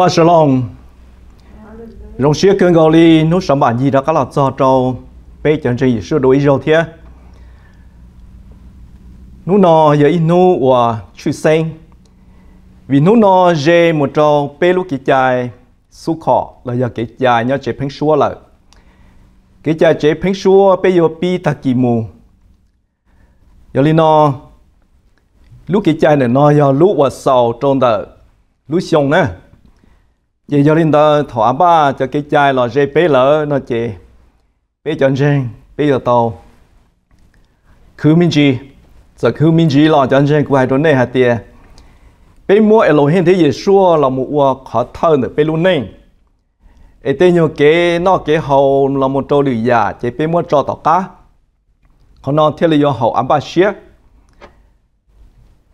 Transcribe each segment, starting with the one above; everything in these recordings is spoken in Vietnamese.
Shabbat Shalom. Rong xia cơn gò li nút sắm bản gì đó các là cho trâu bây chẳng chỉ sửa đổi rồi thế. nút nò giờ in nút và chữ sen Vì nút nò dễ một trâu bê lúc kỹ chạy su khó là giờ kỹ chạy nhớ chế phánh xua lại. kỹ chạy chế phánh xua bây giờ bi ta kỳ mù. Giờ li nó lúc kỹ chạy này nò giờ lúc và sầu trong đời lúc xong nè vì cho linh ta thỏa ba cho cái chai là dây bế lỡ nó chị bế chọn chân bế giờ tàu cứ minh chi. Giờ cứ minh chi là chọn chân của hai đứa này hạt tiền bế mua ở lầu hiện thế gì xua là một quả khó thơ nữa, bế luôn nên ở tên nhiều cái nó cái hậu là một trâu lười già chỉ bế mua cho tàu cá. Còn nó thiết là do hậu ám ba xía.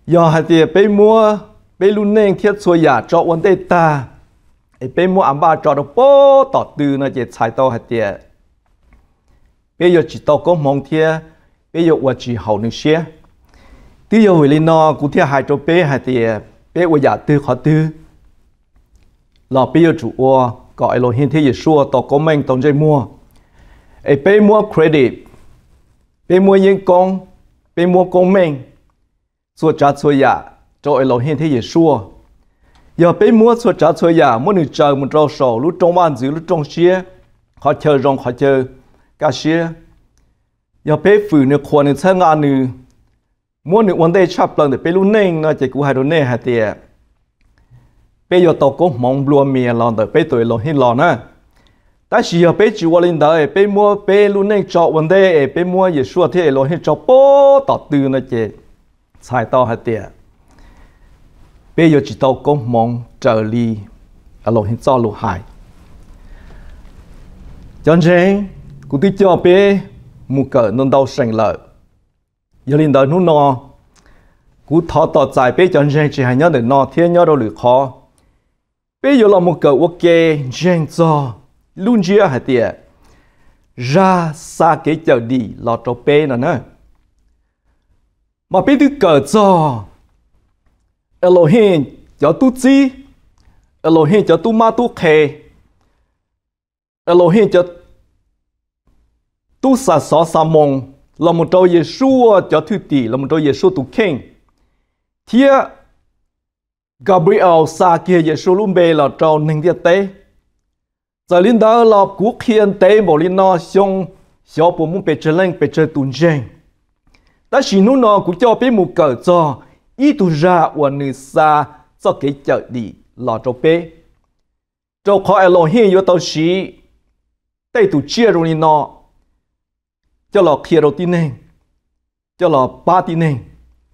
Do hạt tiền bế mua, bế luôn nên thiết xua giả cho vấn đề ta ai mua ăn ba cho nó bố, tỏ tư nó chỉ xài tao hạt tiền bây giờ chỉ tao có mong thiê bây giờ qua chỉ hậu nước xe tư giờ hồi lên nó cũng thiê hai cho bé hạt tiền bé qua giả tư khó tư. Là bây giờ chủ ô gọi là hiện thế giờ xua, tao có mình tao chơi mua. Ai bên mua credit. Bên mua yên con bên mua con mình xua cha xua giả, cho ai là hiện thế giờ xua giờ bé mua số trả số giả mua nửa chờ một rau sầu lúc trong ban giữ lúc trong xe họ chờ rong họ chờ cả xe giờ bé phụ nửa khoa nửa thân ăn nửa mua nửa vấn đề chấp lần để bé lúc nên nó chỉ cú hai đứa này hai tiệt bé giờ tàu có mong lúa mía lon để bé tuổi lo hết lon á ta chỉ giờ bé chỉ qua lên đời bé mua bé lúc nên cho vấn đề bé mua giờ xua thế lo hết cho bố tọt từ nó chỉ xài to hai tiệt bây giờ chỉ tàu công mong trở đi ở lộ hình cho lộ hải. Chân nên cũng tí cho bé mù cỡ nên đau sành lợi. Giờ lên đời nó no. Cũng thọ tỏ dài bé chân nên chỉ hay nhớ để no thiên nhớ đâu lửa khó. Bây giờ là một cỡ ok gen cho, luôn chia hả tiệt ra xa cái chợ đi lọt cho bé nữa nè. Mà bé thứ cỡ cho Elohim, cho tu chi? Elohim, cho tu ma tu khe Elohim, cho tu sa sa sa mong là một trâu Giêsu cho thứ tỷ là một trâu Giêsu tu kinh thia Gabriel sa kia Giêsu luôn bề là trâu nâng địa tế. Giờ linh đó là cú khiên tế bộ linh nó xong xóa bộ muốn bề trở lên bề trở tuần jeng ta chỉ nu nó cũng cho biết một cờ cho ý tu ra và nữ sa cho cái chợ đi lò cho bé, cho khó ai lo hiện yo tao xí. Tay tu chia rồi nó cho lò kia đầu tiên này cho lò ba tiên này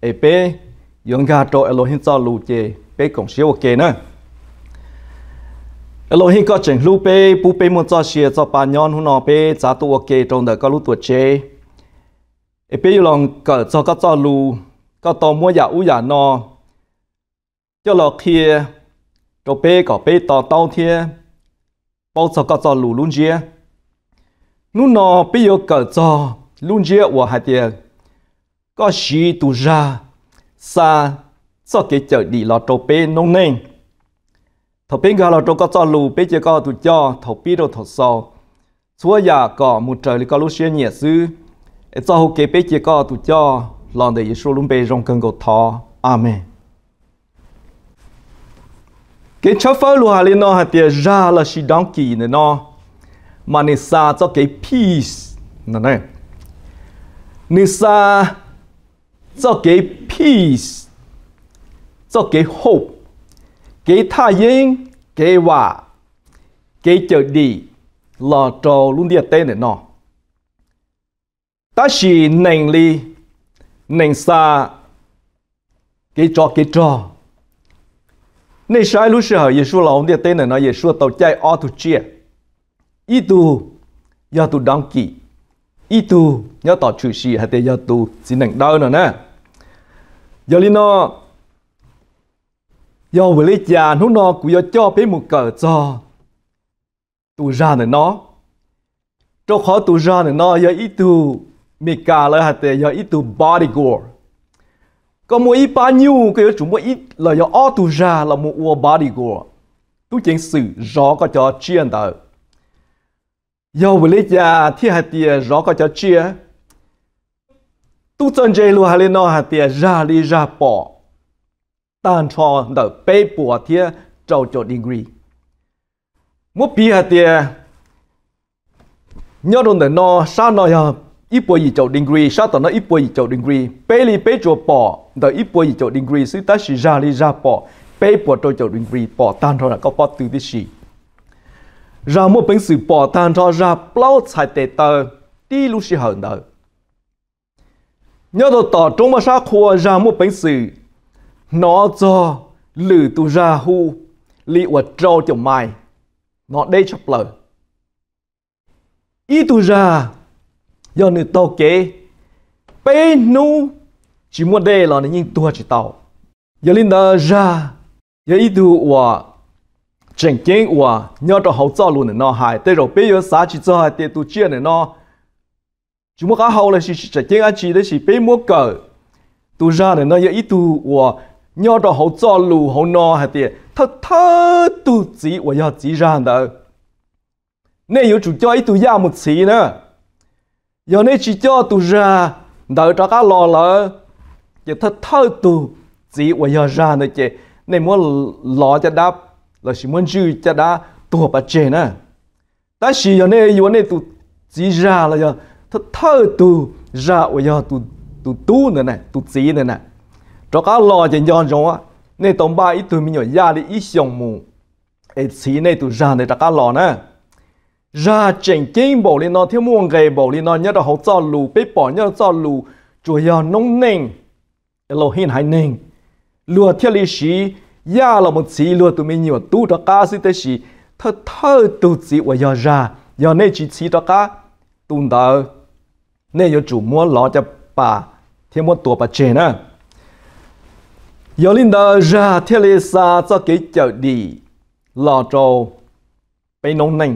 ai bé yung ga cho Elohim cho lù chê. Bé cũng xíu ok nữa. Elohim có chỉnh lù bé, bu bé muốn cho xìa cho ba nhon hú nó bé, giá tu ok trong đời có lù tuổi chê. Ai bé lòng cỡ cho có cho lù có tàu mua giả u giả nọ, cho lọ kia cho bê có bê tàu tàu thia bao giờ có cho lù luôn chia nu nọ bây giờ cỡ cho luôn chia của hai tiền có gì tu ra xa cho cái chợ đi lọ cho bê nông nên thầu bên gà lọ cho có cho lù bê chỉ có tu cho thầu bê đồ thầu sau chúa giả có một trời có lúc xuyên nhẹ sư cho hậu kế bê chỉ có tu cho lòng để Giêsu luôn bề trong cơn gột thọ Amen. Cái cháu phơi luôn hà lên nó hạt tiền ra là chỉ đóng kỳ này nó mà nè xa cho cái peace nè này nè xa cho cái peace. Cho cái hope. Cái tha yên cái hòa cái chờ đi là trò luôn địa tên này nó ta chỉ nành li nên xa cái trò cái trò nên sai lúc sau Giêsu là ông địa tên này nói Giêsu tàu chạy ở tu chia ít tu do tu đăng ký ít tu, nhớ tỏ chủ sĩ hay là do tu, xin năng đau nữa nè. Giờ li nó giờ về lấy già nó nó cũng giờ cho bé một cờ cho. Tu ra này nó. Cho khó tu ra này nó, giờ ít tu mi cả là hạt tệ giờ ít tu body gore. Có một ít bao nhiêu cái chúng một ít là do auto ra là một ua body gore. Tu chính sự rõ có cho chiên tờ, giờ với lý gia thì hạt tiền rõ có cho chia. Tu chân chơi luôn hạt lên nó hạt tiền ra đi ra bỏ. Tan cho đỡ bê bỏ thì trâu cho degree một bí hạt tiền nhớ đồng để nó sao nó ya ít bồi gì chậu degree sao tao nói ít bồi gì chậu degree bê li bê cho bỏ đỡ ít bồi gì chậu degree sự ta chỉ ra li ra bỏ bê bỏ cho chậu degree bỏ tan thôi là có bỏ từ đi gì ra một bên sự bỏ tan cho ra bao sai tệ tờ đi lúc sĩ hơn đỡ nhớ đồ tỏ trong mà sao khua ra một bên sự nó cho lử tu ra hu, li vật trâu cho mai nó đây chập lời ý tu ra do nữ tàu kế bê nu, chỉ muốn đây là những tua chỉ tàu giờ linh đó ra. Giờ ít tu và chẳng kiến và nhớ cho hậu cho luôn nó hại tới rồi bây giờ xã chỉ cho, hai tiền tu chia này nó chúng muốn cả hậu là chỉ chân kiến anh chỉ đấy chỉ bê mua cờ. Tu ra này nó giờ ít tu và nhớ cho hậu cho luôn hậu nó hai tiền thật thật tu chỉ và giờ chỉ ra đó nên yêu chủ cho ít tu ya một xí nữa giờ nên chỉ cho tu ra, đợi cho các lò lỡ giờ thật thơ tu chỉ và giờ ra nữa chị. Nên muốn lò cho đáp, là chỉ muốn giữ cho đá tụ bà chê nè. Ta chỉ giờ này giờ này tu chỉ ra là giờ thật thơ tu ra và giờ tu tu tu nữa này tu chỉ nữa nè. Cho các lò cho nhon rồi á, nên tổng ba ít tu mình nhỏ ya đi ít xong mù. Ấy chỉ này tu ra này cho các lò nè ra chỉnh kinh bộ lên nó, thiếu muôn gầy bộ lên nó, nhớ là hậu cho lù bếp bỏ nhớ cho lù. Chủ yếu nông nền, Elohim hay nền. Lùa theo lý sĩ ya là một sĩ lùa tụi mình nhiều tu đó cá sĩ thế sĩ thơ thơ tu sĩ và giờ ra giờ này chỉ sĩ đó cá, tu đó nên giờ chủ mua lọ cho bà thêm một tuổi bà trẻ nữa giờ linh đó ra theo lý sa cho cái chợ đi lọ trâu bên nông nành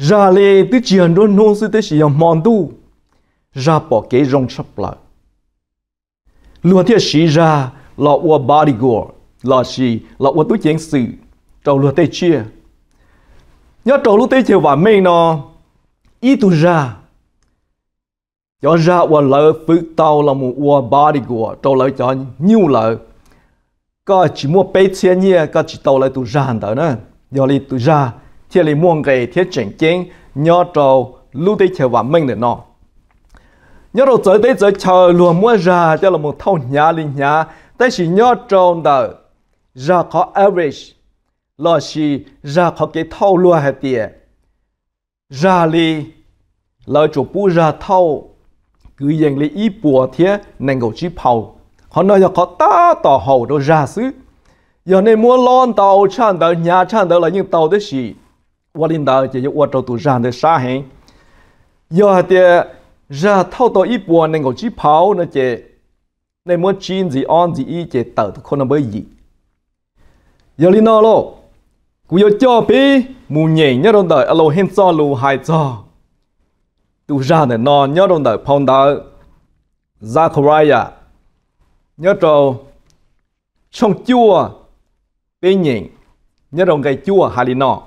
ra lê tư chiền đôn nô sư thế gì mòn tu ra bỏ kế rong sắp lại luôn thiết sĩ ra là của bodyguard là gì là ua tôi chiến sự trâu lúa tây chia. Nhớ trâu lúc tây chia và mê nó ít tu ra. Cho ra ua lỡ phước tàu là một đi bodyguard trâu lỡ cho nhiều lỡ. Có chỉ mua bê chia nhia có chỉ tàu lại tu ra đó nữa giờ đi tu ra thì là muôn cái thiết chuyển kiến nhớ trâu lưu tế chờ và mình để nó nhớ trâu tới tới tới chờ luôn mua ra, cho là một thâu nhà linh nhà tại chỉ nhớ trâu đó ra có average. Là chỉ ra có cái thâu luôn hạt tiền ra li là chủ bu ra thâu cứ yên li ý bùa thế nên ngồi chỉ phao họ nói là có ta tỏ hậu đó ra xứ. Giờ này mua lon tàu chăn tàu nhà chăn tàu là những tàu đó gì 我领导就有我做都让的啥嘿，有的热透到一波能够去跑那些，那么金子安子一些豆都可能不易。有领导咯，古有教比木年那种的，阿罗很早路还早，都让的那那种的碰到 Zachariah，那种从 chúa bên nhìn nhớ đồng cái chúa hà lý nọ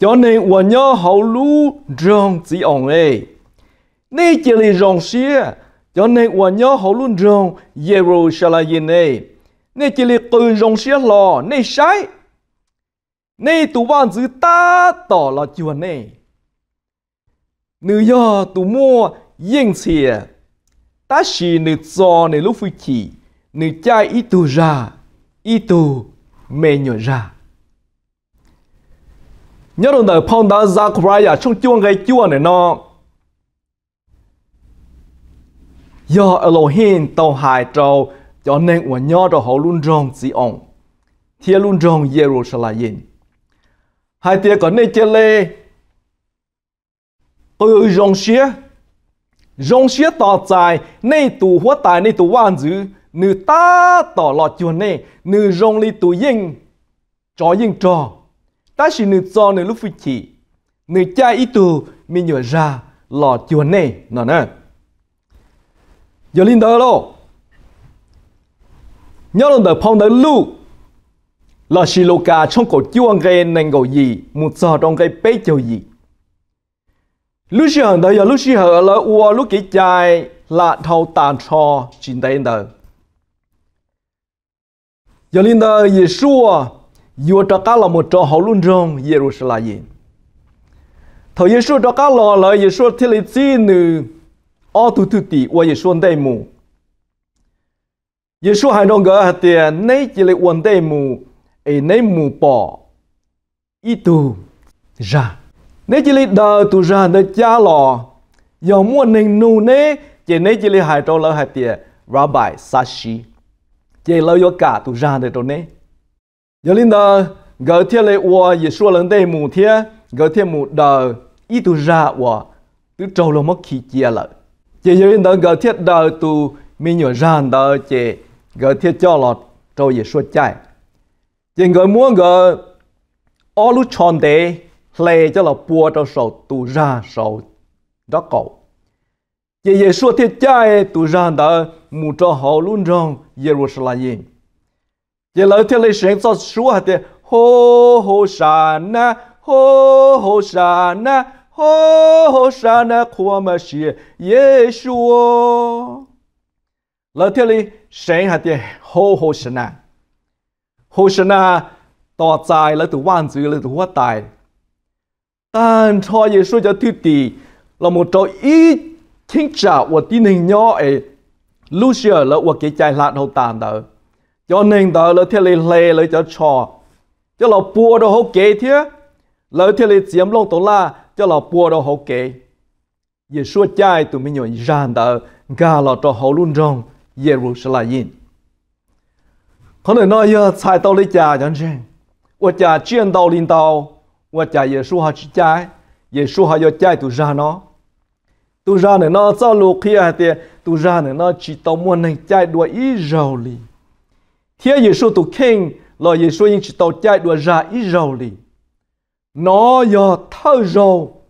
cho nên 我要好路中只昂诶，你这里让些，cho nên 我要好路中耶路撒冷诶，你这里够让些咯，你谁？你都忘记打倒了就你，你要都莫应切，但是你做你路夫妻，你家一度 ra，一度没有 ra。Nhớ đồng đời phong đã Zachariah trong chuông gây chua này nó do Elohim tàu hài trâu cho nên của nhau đồ hậu luôn rong chỉ ông thì luôn rong Jerusalem. Hai tia có nên chơi lê. Từ rong xía. Rong xía tỏ dài nên tù hóa tài nên tù hoàn dữ. Nữ ta tỏ lọt chuồn này nữ rong li tù yên. Cho yên cho ta chỉ nữ cho nữ lúc phi chỉ. Nữ cha ít tu mình nhớ ra lọt chuồn này nó nè. Giờ linh đó lo nhớ lần đầu phong tới lu là xì lô cà trong cổ chuông gây nên cổ gì một giờ trong cái bế châu gì. Lúc xì hẳn đời lúc xì hở là ua lúc kỹ chạy là thâu tàn cho chín tay đời giờ linh đời Giêsu à, yêu cho cá là một trò hậu luôn trong Jerusalem. Thầu Giêsu cho cá lò là Giêsu thì lấy chi nữ ở tu tu tỷ và Giêsu đây mù. Giêsu hai đồng gỡ hạt tiền nay chỉ là vấn đề mù ấy nay mù bỏ ít tu ra. Nay chỉ là đờ tu ra đờ cha lò giờ muốn nên nu nè chỉ nay chỉ là hai trò lỡ hạt tiền Rabbi Sashi chỉ lỡ yo cả tu ra để trò nè giờ linh đờ gỡ thiên lệ ua và Giêsu lần đây mù thiên gỡ thiên mù đờ ít tu ra ua, tu trâu lo mất khí chia lợ chỉ giờ linh đờ gỡ thiên đờ tu mi nhỏ ra đờ chỉ gỡ thiên cho lọt trâu ye suốt chạy chỉ gỡ muốn gỡ ô lu tròn đề lệ cho là bùa cho sầu tu ra sầu đó cậu chỉ giờ suốt thiên chạy tu ra đờ mù cho hậu luôn trong Jerusalem chỉ lời thiết lấy sáng cho số hạt tiền hô hô sana hô hô sana hô hô sana của mà xìa Yeshua lời thiết lý sáng hạt tiền hô hô sana hô sana tỏ dài là từ văn chữ là từ hoa tài但cho耶稣cho thứ tỷ là một trò ý chính trả của tin hình nhỏ ấy Lucia là của cái trái lạt hậu tàn đó cho nên đó là thiết lý lệ là cho cho cho là bùa đồ hậu kế thế là thiết lý chiếm lông tổ la cho là bùa đồ hậu kế耶稣trái tụi mình nhồi ra đó gà là cho hậu luôn trong Jerusalem 可能那要猜到你家人生，我家见到领导，我家耶稣还去家，耶稣还要家都ra nó, tu ra này nó cho lục kia thì tu ra này nó chỉ tao muốn này chạy đuổi ít rồi li, Thế Giêsu tụ kinh là Giêsu những chỉ tàu chạy đùa ra ít dầu đi. Nó giờ thơ dầu.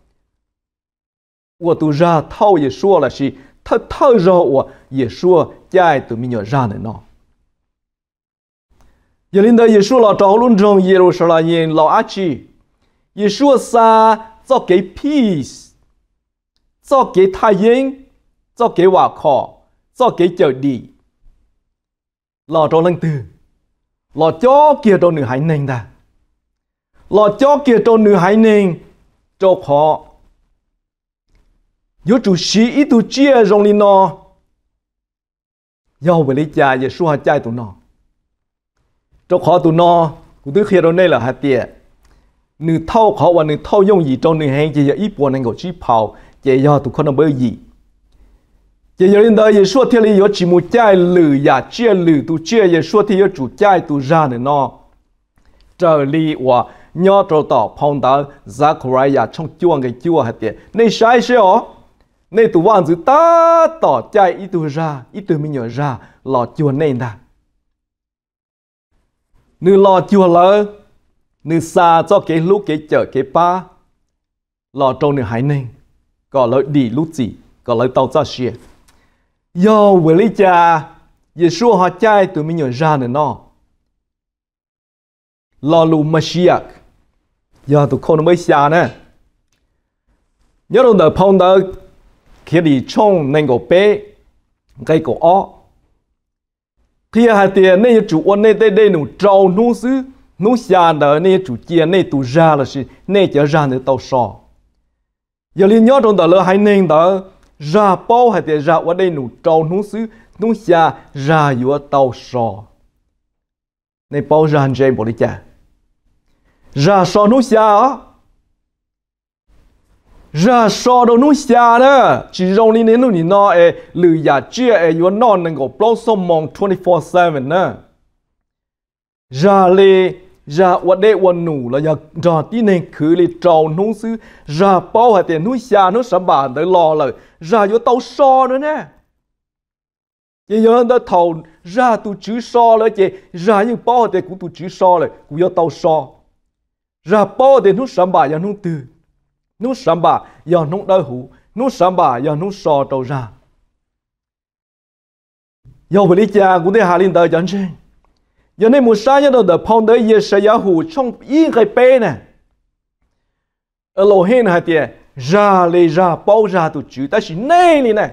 Của tụ ra thâu Giêsu là gì? Thơ thơ dầu của Giêsu chạy tụ mình nhỏ ra này nó. Giờ lên đây Giêsu là trò luôn trong Jerusalem là ác chi. Giêsu sa cho cái peace, cho cái thay yên, cho cái hòa khó, cho cái chờ đi là trâu lần từ là cho kia trâu nữ hải nên ta là cho kia trâu nữ hải nên trâu khó yếu chủ sĩ ít tu chia rong linh nó yêu về lý cha Giêsu hạ chạy tụi nó cho khó tụ nó cũng tức khi đó này là hạt tiền nữ thâu khó và nữ thâu dùng gì trong nữ hàng chỉ là ít buồn nên có chỉ phao chỉ do tụ con nó bởi gì giờ giờ đến đây số thiên lý giờ chỉ một trái lử giả chia lử tu chia giờ suốt thiên giờ chủ trái tu ra nữa nó trở lý và nhớ trâu tỏ phong đó Zachariah trong chuông cái chuông hạt tiền này sai sao này tu vạn dữ ta, tỏ trái ít tu ra ít tu mình nhớ ra lọ chuông này ta. Nữ lo chùa lỡ nữ xa cho cái lúc cái chợ cái ba lo trâu nữ hải ninh có lợi đi lúc gì, có lợi tàu cho xe yo với lý cha. Giêsu họ trai tụi mình nhỏ ra nữa nó lo lù Mashiach yo tụi con mới xa nè nhớ đâu đợi phong đợi khi đi chông nên gồ bê, gây gồ ọ. khi hà tiền nên chủ ôn này đây đây nụ trâu nụ sư nụ xa đỡ nên chủ chia này tụ ra là gì này chở ra để tàu sò giờ liên nhớ trong đó lỡ hai nên đó ra bao hay tiền ra ở đây nụ trâu nụ sư nụ xa ra yếu tàu sò. Này, bao ra anh chơi bộ đi chả ra sò nụ xa á ra sò đâu nụ xa đó. Chỉ rong đi đến núi nọ e lử giả chia e yếu nọ nâng có bao sông mong 24/7 nè ra lê ra vật đệ vật nụ là giờ ra tí nên khứ lì trâu nung sư ra bao hạt tiền núi xa nó sắm bản tới lo là ra vô tàu so nữa nè. Chị nhớ đó thầu, ra tu chữ so là chị. Ra như bao hạt tiền cũng tu chữ so là cũng vô tàu so. Ra bao hạt tiền nó sắm bản nó từ. Nu samba giờ nu đau hủ. Nu samba giờ nu so đầu ra. Giờ bởi lý cha cũng để hà linh đời chân trên 人呢？木山人呢？他碰到一些野火，冲烟还白呢。老汉还讲热哩热，包热都煮。但是哪里呢？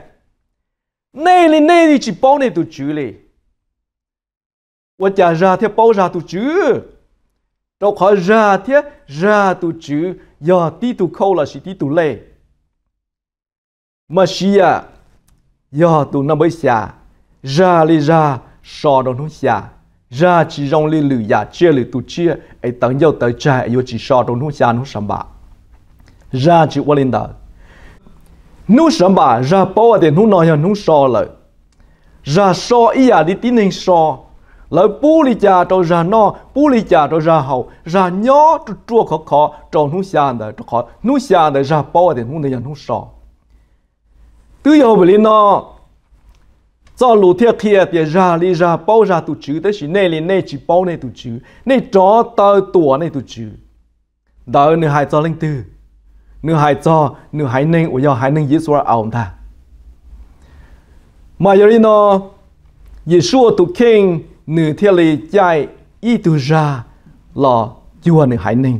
哪里哪里是包呢？都煮嘞！我讲热天包热都煮，到开热天热都煮，要滴都烤了，是滴都烂。没事呀，要都那么些，热哩热烧到那么些。ra chỉ rong lên lửa giả chia lửa tu chia, ấy tấn dâu tới cha ấy chỉ so trong nút cha nút sầm bạ. Ra chỉ qua lên đời nút sầm bạ, ra bao ở tiền nút nói hơn nút so lời ra so ý à đi tin nên so. Lời bù lì cha cho ra no bù lì cha cho ra hậu. Ra nhó cho chua khó khó cho nút cha đời cho khó. Nút cha đời ra bao ở tiền nút này hơn nút so. Tư dâu bởi lên nó cho lũ thiệt kia thì ra lì ra bao ra tụ chữ, tới chỉ này liền này chỉ bao này tụ chữ. Này chó tơ tủa này tụ chữ. Đó nửa hai cho linh tư. Nửa hai cho, nửa hai nên ủa do hai nên giết xóa ảo ta. Mà giờ đi nó Yeshua tụ kinh, nửa thiệt lì chạy y tu ra là chùa nửa hai ninh.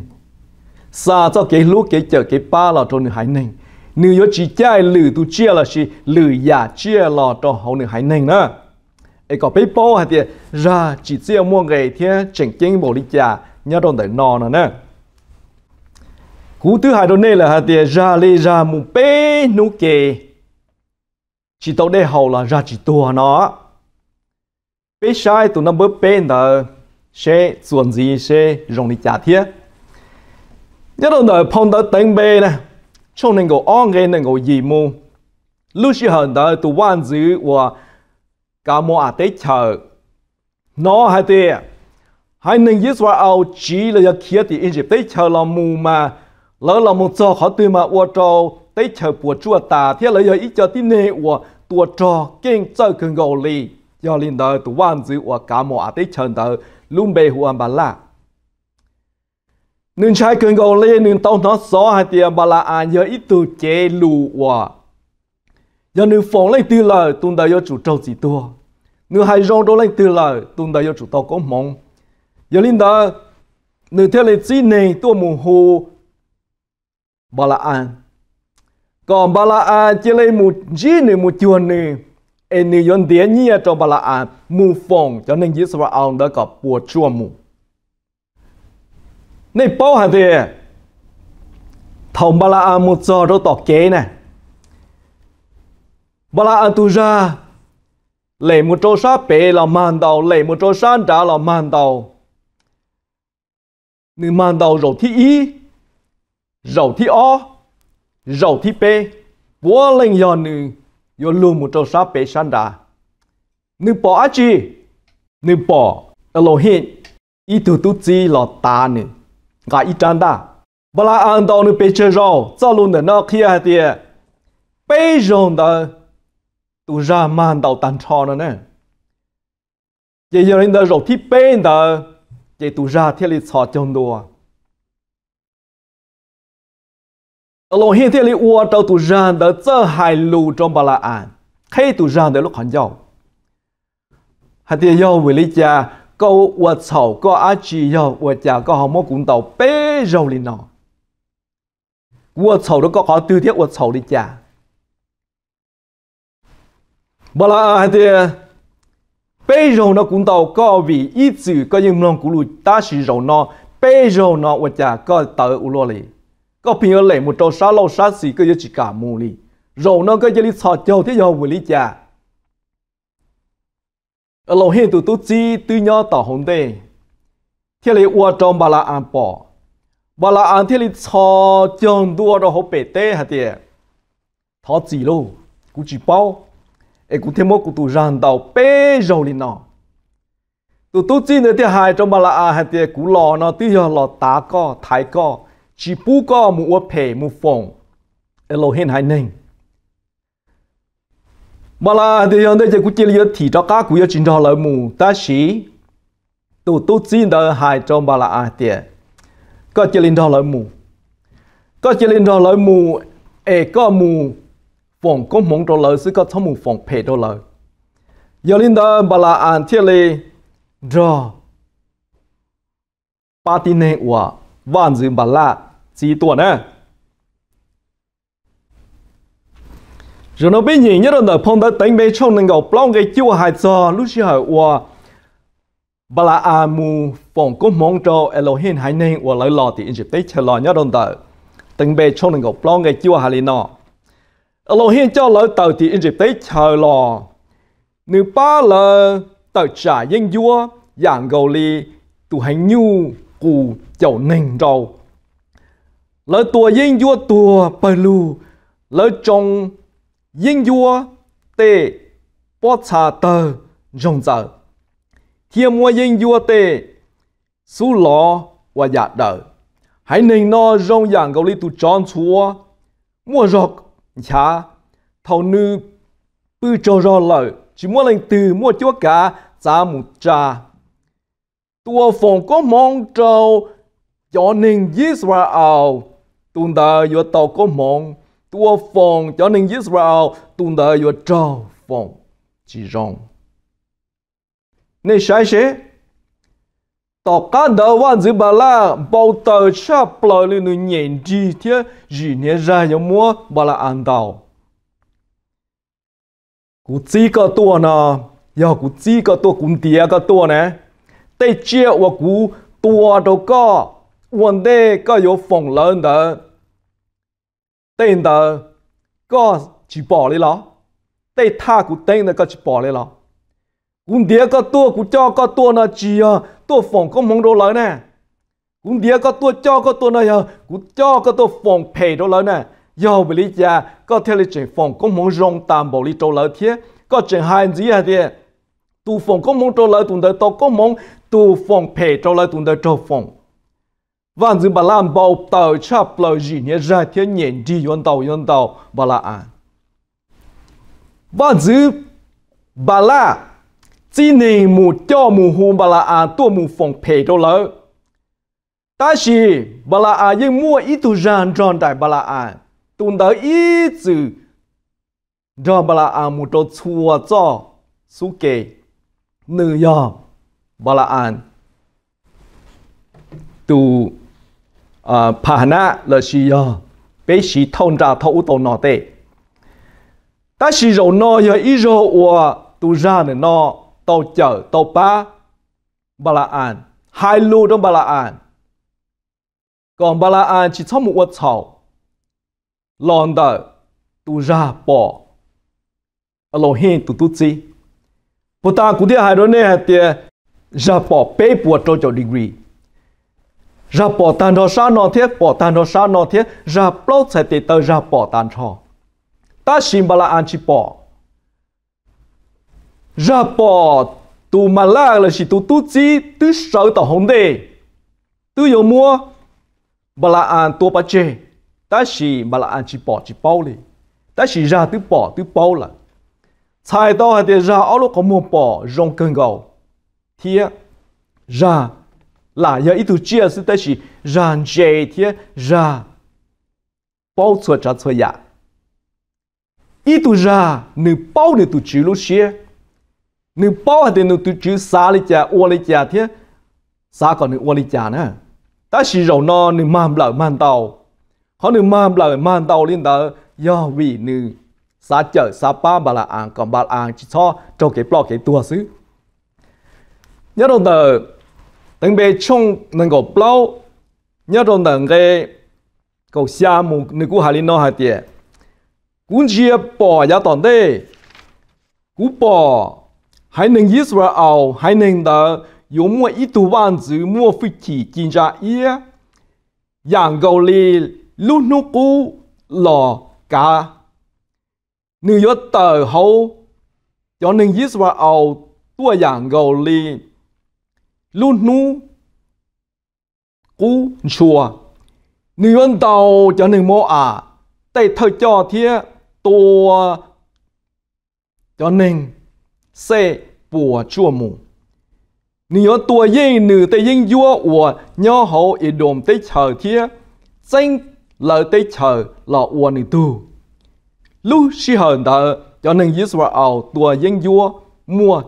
Xa cho cái lúc cái chợ cái ba là cho nửa hai ninh nếu yếu chỉ chạy lử tu chia là chỉ lử giả chia là cho hậu nửa hải ninh nữa ấy có bếp bò hay thì ra chỉ chia mua ngày thiên chỉnh kinh bộ đi chả nhớ trong đời nò nữa nè. Cú thứ hai đó này là hay thì ra lê ra mù bê nụ kề chỉ tàu đây hậu là ra chỉ tua nó. Bê sai tụi nó bớt bê đó sẽ chuẩn gì sẽ rồng đi chả thiết nhớ đâu đời phong tới tính bê nè cho nên ngồi on nghe nên ngồi gì mu? Lúc xưa hận đó tụ quan dữ và cả mu à tế chờ nó hay thế hay nên ao chỉ là kia thì anh chỉ tế chờ là mù mà, lỡ là một trò khó từ mà ô trò, tế chờ của chúa ta thì là giờ ít cho tin nè và tụ trò kinh chơi cường gầu lì. Cho nên đời tụ quan dữ và cả mu à tế chờ đó luôn bề hùa bà lạc nên trái cần cầu lên nên tao nó xó hai tiền bà la à nhớ ít từ chế lù hòa giờ nên phóng lên từ lời tuần đời yêu chủ trâu chỉ tua. Nên hai rong đó lên từ lời tuần đời yêu chủ tao có mong giờ linh đó nên theo lời chỉ này tua mù hồ bà la an à. còn bà la an à, chỉ lấy một chỉ này một chuồn này em ni yon địa nhia cho bà la à mù phong cho nên Israel đã có bùa chua mù này, bao hạt thì thòng bà la à một giờ rồi tỏ kế nè bà la à tu ra. Lấy một chỗ sát bể là màn đầu lấy một chỗ sa trả là màn đầu nữ màn đầu rồi thi y rồi thi o rồi thi p bố lên giờ nữ yo luôn một to sát pe san da nu po a chi? Nu po Elohim i tu tu chi lo ta ni ga i chan da bala an do nu pe che ro za lu ne na khia ha tie pe rong da tu ra man dao tan cho nó nè giờ giờ nên da rồi thi pe da giờ tu ra thiết lý cho trong đua Alo hiện thế li ua trâu tu ràn đỡ chơ hai lù trong bà la an. Khi tu ràn đỡ lúc hẳn dâu. Hạt tiệt dâu vì lý cha câu ua sầu có á chi yo ua cha có họ mua cũng tàu bé rồi liền nọ. Ua sầu đó có họ tư thiết ua sầu đi cha. Bà la an hạt tiệt bê nó cũng tàu có vì ít chữ, có những lòng cũng lùi ta sử rồi nó bé rồi nó ua cha có tàu u lo liền có phiền ở lệ một trâu sáu lâu sáu gì có chỉ cả mù liền rồi nó cơ chỉ sọ châu thế giờ vừa lý cha ở lâu hiện tụ tụ chi tư nhau tỏ hồn đề thế lý ua trong bà la an bỏ. Bà la an thế lý cho chồng đua đó hộp bể tê hả tiệt thọ gì luôn cú chỉ bao. Ấy cú thêm một cú tụ ràng đầu bê rồi li nó tụ tụ chi nữa thì hai trong bà la an hả tiệt cú lò nó tư giờ lò tá co, thái co, chỉ bu co một ua phê một phong hiện hai nên mà là thì hiện tại chỉ cũng chỉ là thì cho các quý chính cho lợi mù. Ta sĩ tu tu xin đời hai trong bà là ai tiền có chỉ linh cho lợi mù. Có chỉ linh cho lợi mù ê có mù, phòng có mong cho lợi sự có thông mù, phòng phê cho lợi. Giờ linh đời bà là ai tiền lê? Rồi ba tin này của vạn dư bà là chỉ tuổi này rồi nó biết gì nhất là phong tới tính bên trong nên gặp long cái chiêu hai giờ lúc xưa hỏi qua bà là à mù phòng có mong cho Elohim hay nên và lấy lò thì Egypt tế chờ lò nhất là đời tính bên trong nên gặp long cái chiêu hại nọ Elohim cho lấy tàu thì Egypt tế chờ lò nếu ba là tàu trả yên vua dạng gầu li tu hành nhu cụ chậu nền rau lời tua yên vua tua bờ lù lời trong yên vua tê bó trà tờ rong giờ thiên mua yên vua tê su lò và dạ đờ hãy nên nó rong dạng gấu lý tu tròn chúa mua rọc chả thầu nữ bư cho rò lợi chỉ mua lên từ mua chúa cả giá một trà tua phòng có mong trâu cho nên Israel tuần đời vừa tàu có mong tua phong cho nên Israel tuần đời vừa trò phong chỉ rong. Nên sai sẽ, tỏ cá đầu văn dự bà la, bao tờ cha lời lên người nhện gì thế gì nhé ra nhau mua bà la ăn tàu cú chỉ có tua nè giờ cú chỉ có tua cũng tía có tua nè. Tây chia và cú tua đâu có vấn đề có yếu phòng lớn đó tên đó có chỉ bỏ đi lo tây tha của tên đó có chỉ bỏ đi lo cũng tiếc có tua của cho, có tua nó chỉ à tua phòng có mong đồ lại nè. Cũng tiếc có tua cho, có tua này giờ cú cho có tua phòng phe đồ lại nè. Giờ bị lý gia có theo là chuyện phòng có mong rong tam bộ lý trâu lại thế có chuyện hai gì à thế tu phòng có mong trâu lại tuần đời tao có mong tu phòng phe trâu lại tuần đời trâu phòng vạn dừng bà lan bảo tàu chắp lời gì nhé, ra thiên nhện đi yon tàu yon tàu bà là an. Vạn dừng bà là chỉ này mù cho mù hù bà là an tua mù phòng phê đâu lỡ. Ta chỉ bà là an nhưng mua ít tu ràn tròn đại bà là an. Tuần đời ít chữ cho bà là an một trâu chua cho su kê. Nữ yo bà là an. Tu à phà na là gì à bé si thông ra thâu tổ nọ tệ ta si rồi nọ yo ý rồi wa tu ra nè nọ tàu chở tàu ba bà la an hai lô trong bà la an còn bà la an chỉ trong một vật 草 lon da tu ra bỏ Elohim tu tu chi bố ta cũng đi hai đứa này thì ra bỏ bê bùa cho cho degree ra bỏ tan đó sa nó thiết, bỏ tan đó sa nó thiết. Ra bao sẽ để tờ ra bỏ tan cho. Ta xin bà là anh chỉ bỏ. Ra bỏ tu mà la là chỉ tu tu chi, tu sợ tao không đề tu yêu mua. Bà là anh tu bà chê. Ta chỉ bà là anh chỉ bỏ chỉ bao đi ta chỉ ra tu bỏ tu bao là sai đó hay để ra áo lúc có mua bỏ rong cơn gầu thì ra là, giờ ít tuổi chia sự tới chỉ ra dễ thì ra bao chuột cho chuột ya. Ít tuổi ra nữ bao nữ tuổi chữ lúc xia nữ bao hay để nữ tu chữ xa lý cha ô lý cha thì xa còn nữ ô lý cha nữa ta chỉ rầu no nữ mam lợ man tàu. Họ nữ mam lợ man tàu liên đó do vì nữ xa chở xa ba bà là ăn còn bà ăn chỉ cho cho cái bọ cái tua xứ. Nhớ đâu tờ đừng bị chung nâng có block nhớ đâu tờ cái cầu xa mù nữ cú hà linh nó hà tiệt cú chia bỏ giá tòn đây cú bỏ hay nâng Israel hay nâng tờ 有 mua ít tu văn chữ mua phi chỉ kinh ra ý yang cầu li lúc nô cú lò cả nếu có tờ hậu cho nên Israel tua dạng gầu li luôn nu cú chùa nếu có tàu cho nên mô à tay thơ cho thia, tua cho nên xe bùa chùa mù. Nếu tua yên nữ tay yên vua của nhỏ hậu ý đồn tay chờ thia, danh lời tay chờ là ua nữ tu lúc si hờn tờ cho nên Israel tua yên vua mua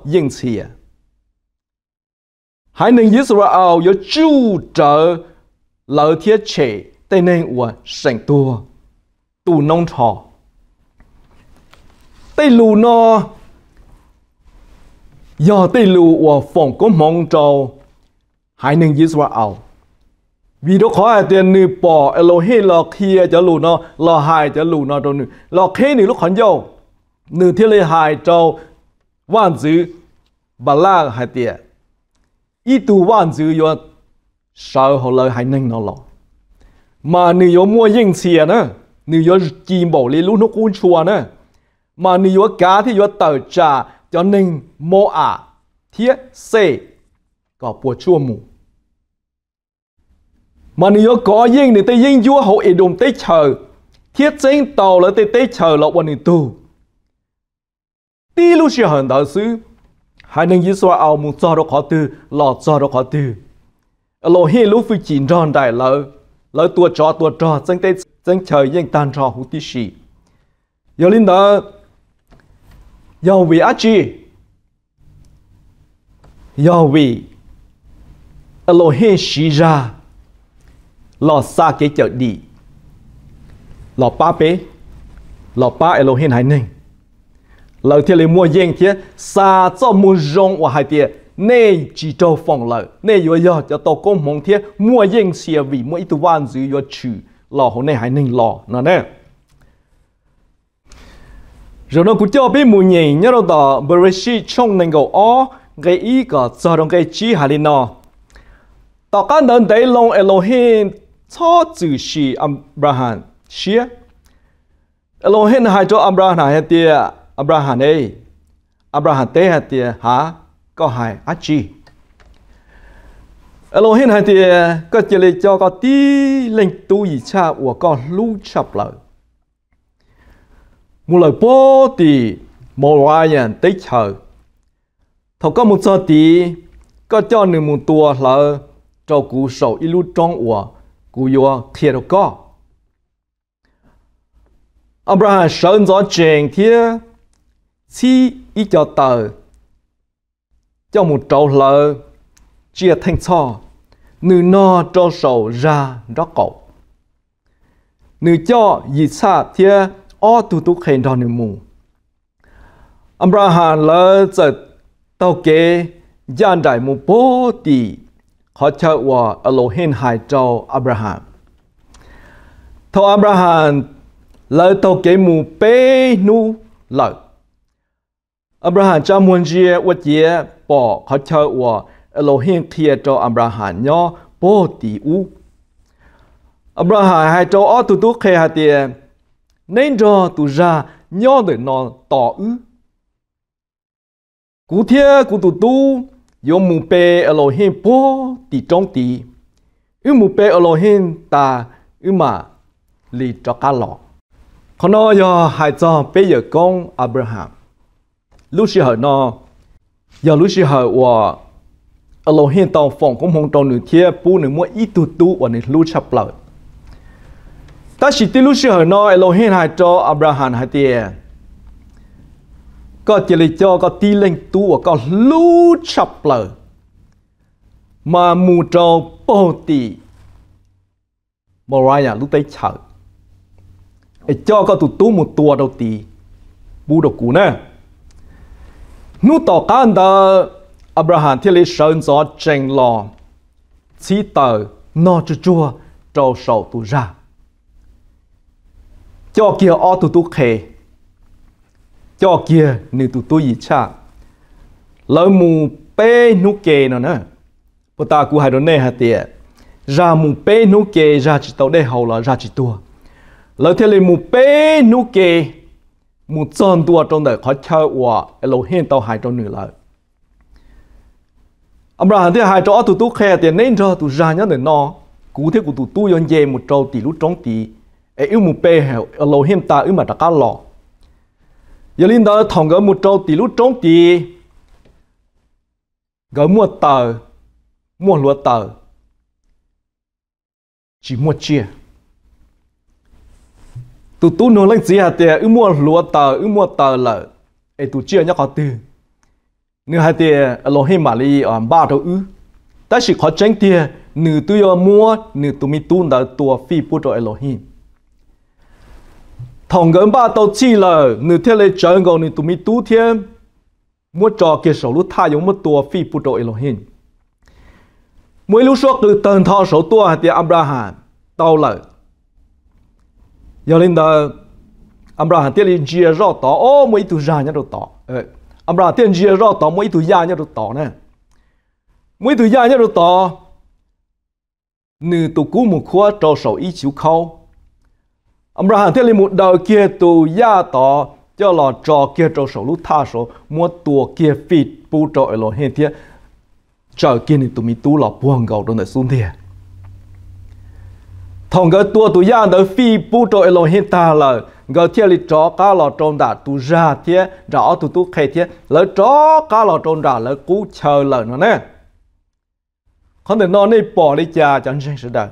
dân xìa hai nền Israel có chủ trợ lợi thiết chế tây nên của sành tua tù nông thọ tây lù nó do tây lù của phòng có mong trâu hai nền Israel vì đó khó ai tiền nữ bỏ Elohim là kia cho lù nó là hai cho lù nó đâu nữ là khi nữ lúc khẩn dâu nữ thiên lệ hai trâu vạn dư bà la hai tiền 一度万只有稍后来还能拿了。mà nếu có mua yên chia à nữa nếu có chỉ bảo lý lúc nó cũng chua nữa mà nếu có cá thì có tờ trà, cho nên mô à thiết xe có chua mù. Mà nếu có yên thì tới yên chúa hậu ý đồng tới chờ, thiết chính tàu là tới tới chờ là bọn này tù tí lúc sẽ hẳn đạo sư hai nâng ý xoa ao muốn cho đó khó tư lọ cho đó khó tư. Lo hi lúc phi chín tròn đại lỡ lỡ tua trò tua trò chân tây chân trời yên tan trò hữu tí sĩ giờ linh đó giờ vì á chi giờ vì he sĩ ra, lò xa cái chợ đi. Lò ba bế, lò ba lộ hi hai nâng lời thì lấy mua yên kia, xa cho mua rong và hai tiền nay chỉ cho phòng lợi nay yo yo cho tàu công mong thiết mua yên xìa vì mua ít văn dữ yo chữ lò hôm nay hãy nên lò nó nè. Rồi nó cũng cho biết mùi nhỉ nhớ đâu đó berishi trong nên gầu ó cái ý cả cho đồng cái chi hà linh nó tao căn đơn đấy lòng Elohim, cho chữ sĩ Abraham. Xia Elohim hai cho Abraham hai tia Abraham ấy. Abraham tế hạt thì hả có hại á Elohim hạt thì ờ, có chỉ lệ cho có tí linh tu gì cha của con lưu chập lợi. Một lời bố thì một vài nhân tích chờ. Thầu có một giờ thì có cho nửa một tua là cho cú sầu ilu trong của cú yo thiệt có. Abraham sơn gió chèn thiệt si ý cho tờ. Cho một trâu lờ, chia thành cho nữ no cho sầu ra đó cậu. Nữ cho gì xa thia, o tu tu khen đó nữ mù. Abraham lỡ giật tàu kế gian đại một bố tỷ họ cho wa Elohim hai cho Abraham. Thọ Abraham lỡ tàu kế mù bê nu Abraham cho muốn gì vật gì bỏ họ cho wa Elohim kia cho Abraham nhỏ bố tỷ u. Abraham hãy cho ở tu tu khe hạt tiền nên cho tu ra nhỏ để nó tỏ ư. Cú thiê cú tu tu dùng mù pe Elohim po ti trong ti ư mù pe Elohim ta, ư mà li cho cá lọ. Còn nói yo hãy cho pe giờ Công Abraham lúc xưa nó giờ lúc xưa wa Elohim tàu phòng cũng không trong nửa thiê bu nửa mua ít tu tu và nửa lúc chập lợi ta chỉ tin lúc xưa nó Elohim hai cho Abraham hai tiền có chỉ lấy cho, có tí lên tu và có lúc chập lợi mà mù cho bồ tì. Mà ra nhà lúc tới chờ cho có tụ tu một tua đầu tì. Bu đầu cú nè nú tỏ cá anh ta Abraham Thi lý sơn gió tranh lò. Chỉ tờ nó cho chua trâu sầu tu ra. Cho kia o tu tu khề. Cho kia nữ tu tu gì cha. Lỡ mù pe nụ kê nó nè. Bố ta cũng hai đó nè ha tiệt ra mù pe nụ kê ra chỉ tàu đây hầu là ra chỉ tua lỡ Thi là mù pe nụ kê một chân tua trong đời khó chơi wa Elohim tàu hai trong nửa lợi Abraham thì hai chỗ tụ tụ khe tiền nên cho tụ ra nhớ để nó cú thế của tụ tụ yon dê một trâu tỷ lúc trong tỷ ấy yêu một bê heo Elohim ta yêu mà ta cá lò. Giờ linh đó thằng gỡ một trâu tỷ lúc trống tỷ gỡ mua tờ, mua lúa tờ. Chỉ mua chia tụ tu nó lên gì hả tiệt ư mua lúa tờ ư mua tờ lợ ai e tụ chia nhá có từ nếu hai tiệt Elohim mà li ở ba đâu ư. Ta chỉ khó tránh tiền nữ tu yo mua nữ tu mi tu đã tua phi bút cho Elohim. Thằng gần ba tàu chi là nữ thế lệ chờ ngầu nữ tu mi tu thiên mua trò kia sổ lúa thay giống mua tua phi bút cho Elohim. Mỗi lúc số từ tần thọ số tua hạt tiền Abraham tàu lại giờ lên đó âm Abraham tia lên chia rõ tỏ. Ô, mấy tu ra nhá đồ tỏ. Ờ, âm ra tiền chia rõ tỏ, mấy tu ra nhá đồ tỏ nè. Mấy tu ra nhá đồ tỏ nữ tu cú một khóa cho sầu ý chịu khâu. Âm Abraham thế là một đầu kia tu ra tỏ, cho là cho kia cho sầu lúc tha sầu mua tua kia phịt bu cho lo hết thế chờ kia này tụi mi tu là buông gầu trong đời xuống thiệt thằng cái tua tu ya đời phi bu cho lo hiện ta là cái thiên lý cho cá là trong đã tu ra thế rõ tu tu khai thế lỡ cho cá là trong đã lỡ cú chờ lỡ nó nè không thể nó này bỏ đi cha chẳng sinh sự đời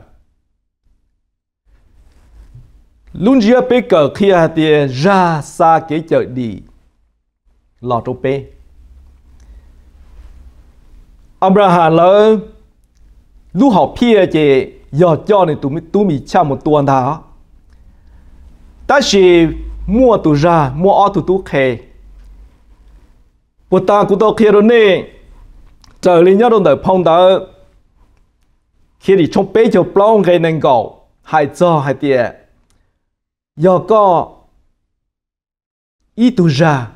luôn chỉ biết cờ kia thì ra xa cái chợ đi lọ trâu bê Abraham lỡ lúc học phía chị giờ cho nên tụi mi tụi mi cha một tuần đó ta chỉ mua tụ ra mua ở tụ tụ khe bữa ta cũng đâu kia rồi nè giờ lên nhớ đâu đời phong đó khi đi trong bể cho plong cái nên cầu hay cho hay tiệt giờ có ý tu ra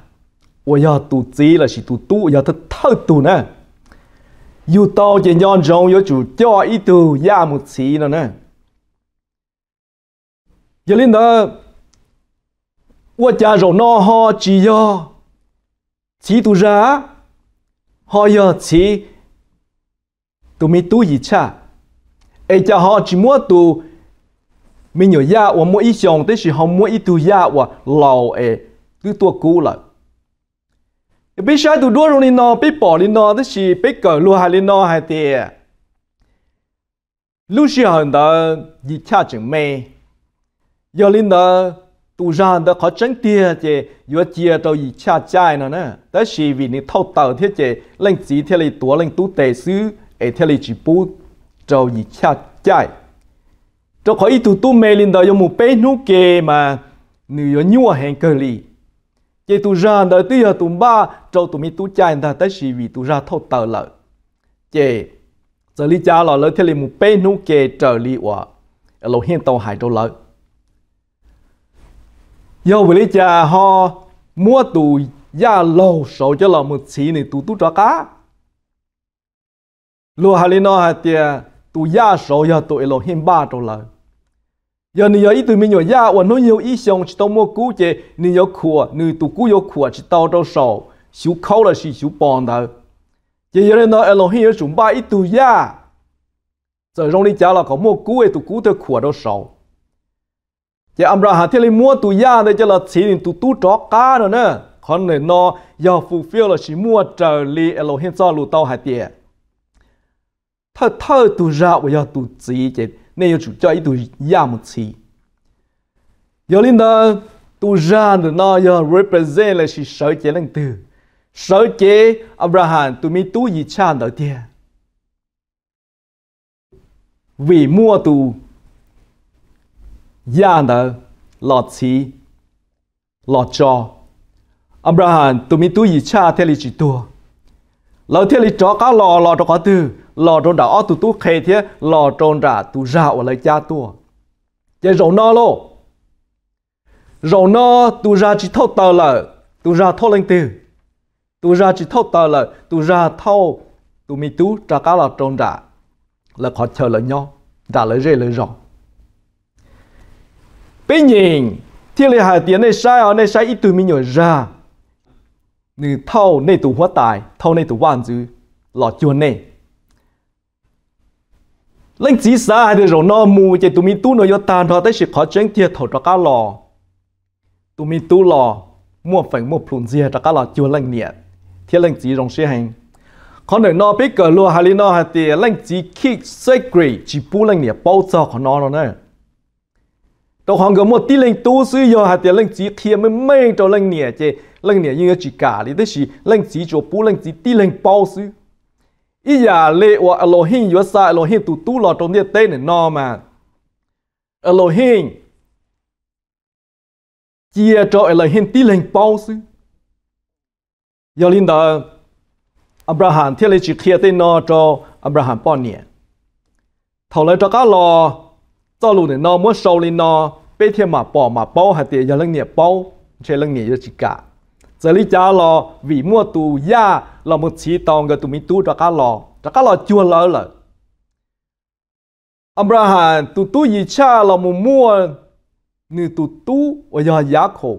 我要读字了是读读，要他偷读呢。 dù to chỉ nhon rong yo chủ cho ý tu ya một xí nó nè. Giờ lên đó qua cha rồi nó ho chỉ yo. Chỉ tu ra, ho yo chỉ tu mi tu gì cha. Ai cha ho chỉ muốn tu mình nhớ ya và mỗi ý xong tới sự họ mỗi ý tu ya và lâu ấy cứ tua cũ lại bây giờ tu đua rồi nó bị bỏ đi nó tới khi bị cởi luôn hay đi nó hay thì lúc xưa hơn đó gì cha chừng mê giờ lên đó tu ra đó khó chân tiền chứ giờ chia cho gì cha trai nó nè tới khi vì nó thâu tàu thế chứ lên chỉ thế lấy tua lên tu tệ sư ấy thế lấy chỉ bút trâu gì cha chạy cho khỏi tụ tụ mê linh đó một bé nụ kê mà nửa nhua hẹn cơ lì chỉ tụ ra đó tuy là tụ ba trâu tụi mi tụ chạy ta tới chỉ vì tụ ra thâu tờ lợi. Chê, giờ lý cha là lợi theo một bé nụ kê trở lì quả lô hiên tàu hải trâu lợi. Do với lý cha họ mua tụ ya lâu sổ cho là một xí này tụ tụ cho cá. Lúa hà linh nó hà tia tu ya sổ ya tu hiên ba trâu lợ. giờ ni giờ ít tu mình ya và nó nhiều ý xong chỉ tao mua cú chê ni giờ khua ni tu cú giờ khua chỉ tao trâu số xíu khâu là xíu xíu bòn thôi giờ giờ nó Elohim giờ chúng ba ít tu ya giờ trong đi trả là có mua cú ấy tu cú tôi khua trâu số giờ Abraham thì lấy mua tu ya đây cho là chỉ nên tu tu chó cá rồi nè. Còn này nó giờ fulfill là chỉ mua trở li Elohim cho lũ tao hai tiền thơ thơ tu ra và 要 tu chỉ chứ nên chủ cho ý tu ya một chỉ giờ linh đó tu ra được nó giờ represent là chỉ sở chế lần từ sở chế Abraham tu mi tu gì cha đầu tiên vì mua tu gia đó lọt xí, lọt cho. Abraham tu mi tu gì cha theo lý chỉ tu. Lỡ theo lý cho cá lò lò cho cá tư. Lò trôn đã ở tụ tụ khề thế, lò trôn đã tụ rạo ở lại cha tua vậy rồi nó lô. Rồi nó tụ ra chỉ thâu tờ lợ tụ ra thâu lên từ tu ra chỉ thâu tờ là tu ra thâu, tu mi tú trả cá là trôn trả là khó chờ là nhau trả lời rê lời rõ bây nhìn, thiên lý hải tiền này sai, ở này sai ít tu mi nhỏ ra nữ thâu này tu hóa tài, thâu này tu hoàn dư lọ chuồn này. Lên chỉ xa hay rồi nó mù chạy tụi mình tu nó yo tàn thôi tới sự khó tranh thiệt thổ cho cá lò. Tụi mình tu lò, mua phải mua phun dìa cho cá lò chưa lên nhiệt thiên linh chỉ rong xe hành còn để nó biết cờ lúa hay nó hay thì linh chỉ khi secret chỉ bu lên này bao giờ của nó rồi nè đâu hàng cái một tí linh tu sư yo hay thì linh chỉ thiên mới mấy cho linh này chứ linh này như chỉ cả đi đó là linh chỉ cho bu linh chỉ tí linh bao sư ý giờ lệ wa Elohim yếu sa Elohim tu tu lo trong địa tên này nó mà Elohim chia cho Elohim tí linh bao sư giờ linh đó Abraham thiết lấy chỉ kia tên no cho Abraham bao nhiêu thầu lại cho các lo cho lũ này no muốn sâu lên no bê thiên mà bỏ mà bao hạt tiền giờ lưng nhẹ bao chơi lưng nhẹ chỉ cả. Giờ lý cha lo vì mua tù ya là một chỉ tòng cái tụ mi tu cho các lo cho các lo chua lỡ lỡ Abraham tụ tu gì cha là một mua như tụ tu ở giờ giá khổ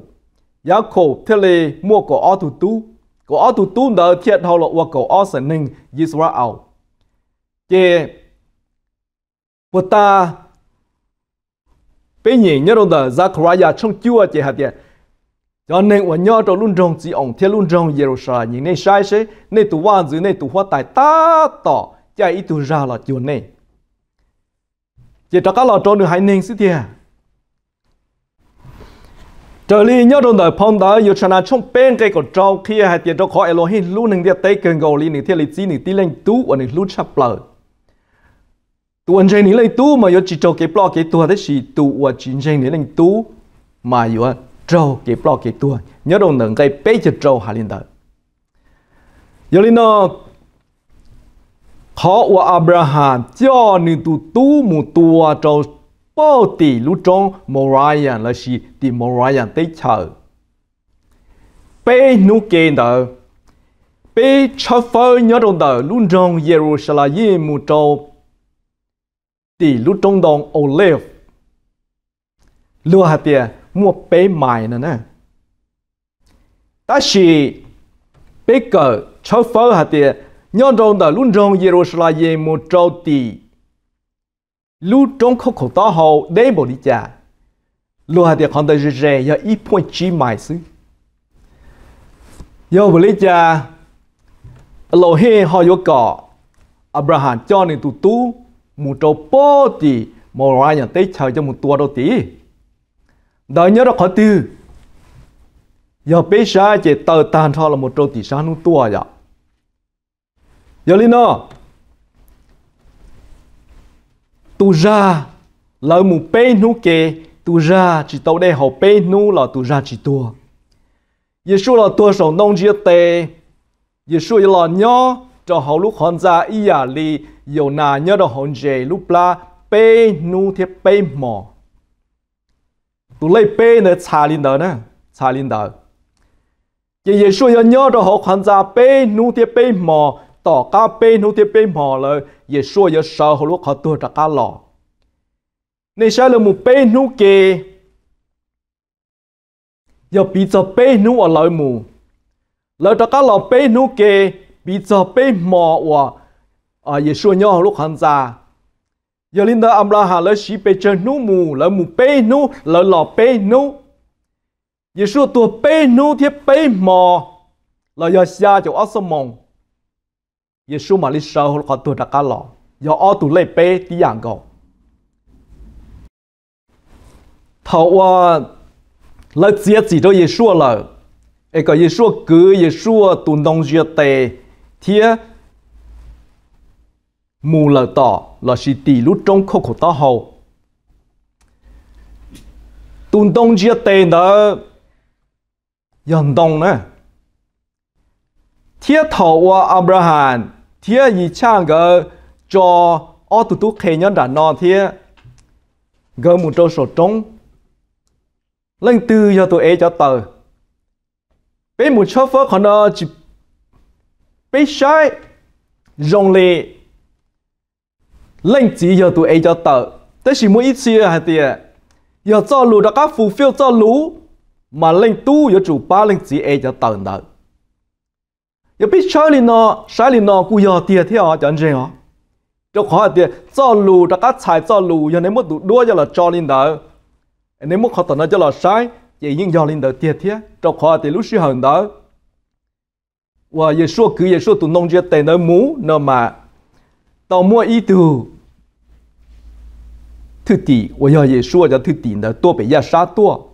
giá khổ thế là mua của ở tụ tu của ở tụ tu đỡ thiệt hậu lộ của của ở sân ninh, Israel. Cái của ta bây giờ nhớ đồng đó Zachariah trong chúa chỉ hạt tiền cho nên cho luôn trong chỉ ông thiên luôn trong Jerusalem. Nhìn này sai sẽ nên tụ quan dưới nên tụ hoa tài ta tỏ chạy ít tụ ra là chúa này. Chỉ cho các lò cho được hai nên sự thiệt trở li nhớ đồn đời phong đó yêu chana trong bên cái của trâu, khi hai tiền cho khó Elohim luôn nên địa tây cần gầu li nên thiên lý chỉ nên tí lên tú và nên lúc chập lời. Tu anh chơi lên tú mà yêu chỉ trâu cái block cái tua thế chỉ tu và chỉ chơi lên tú mà yêu trâu cái block cái tua. Nhớ đồn đời cái bế cho trâu hà liên đời. Yo linh nó họ và Abraham, cho nên tu tu một tua trâu bao tỷ lũ trong Moriah là gì? Thì Moriah tới chờ. Bế nu kê đó bế cho phơi nhớ đâu đó lũ trong Jerusalem một trâu. Tỷ lũ trong đồng olive lúa hạt tiền mua bé mài nữa nè. Ta chỉ bé cờ cho phơi hạt tiền nhớ trong đó lũ trong Jerusalem một trâu tỷ lúc trong khóc khổ to hậu, đế bộ đi cha lúa hạt tiền tờ rì rè giờ ít point chi mài xứ. Giờ bộ đi cha lô hê họ có cỏ Abraham cho nên tụ tu một trâu bó tì một ra nhà tế chờ cho một tua đâu tí đó nhớ đó khó tư. Giờ bé sa chỉ tờ tàn cho là một trâu tì sa nu tua dạ. vậy giờ linh nó tu ra là một bê nu kê tu ra chỉ tao đây họ bê nu là tu ra chỉ tua. Giêsu là tua sống nông chia tê Giêsu là nhớ cho họ lúc hòn ra ý à li yêu nà nhớ đó hòn dề lúc la bê nu thiệp bê mò. Tu lấy bê nữa cha linh đỡ nè cha linh đỡ Giêsu nhớ cho họ hòn ra bê nu thiệp bê mò ต่อก้าเป็นหูเทียเป็นหมอเลยอย่าช่วยอย่าเสาหัวลูกเขาตัวจากก้าหล่อในชาเลยมูเป็นหูเกอย่าปีจะเป็นหูอะไรมูแล้วจากก้าหล่อเป็นหูเกปีจะเป็นหมอว่ะอ่าอย่าช่วยย่อลูกขันจาอย่าลินเดออัมราหาเลยชีไปเจอนูมูแล้วมูเป็นหูแล้วหล่อเป็นหูอย่าช่วยตัวเป็นหูเทียเป็นหมอเราอย่าชาจากอัสมอง ớt sông mông ye shua mà lịch sơ lúc họ tua đặc cá lò giờ ớt tụ lê bê tí dạng gầu thầu à lỡ chia chỉ cho ye shua lỡ ấy cái ye shua cứ ye shua tụ nông duyệt tề thiê mù lờ tỏ là chỉ tỷ lúc trong khổ khổ to hậu tuần đông chia tên đó dân đông nè thiết thầu wa Abraham thế gì chang cái cho ô tụ tụ khế nhân đã nọ thế gỡ một trâu sổ trống. Lần tư cho tụi ấy cho tờ. Bên một chỗ phớt còn nó chỉ bên sai rong lệ lần chỉ cho tụi ấy cho tờ. Thế chỉ mỗi ít xưa hả tiệt giờ cho lũ đã các phù phiêu cho lũ mà lên tu giờ chủ ba lên chỉ ấy cho tờ đó 要不去山里呢山里呢姑娘第二啊将军啊。这块地走路大家才走路要那么多多久了家里呢你们看到那座山也硬要拎到电梯这块的路是很难我也说过也说东东家带那木那么到末一度特地我要也说我特地呢多比亚沙多。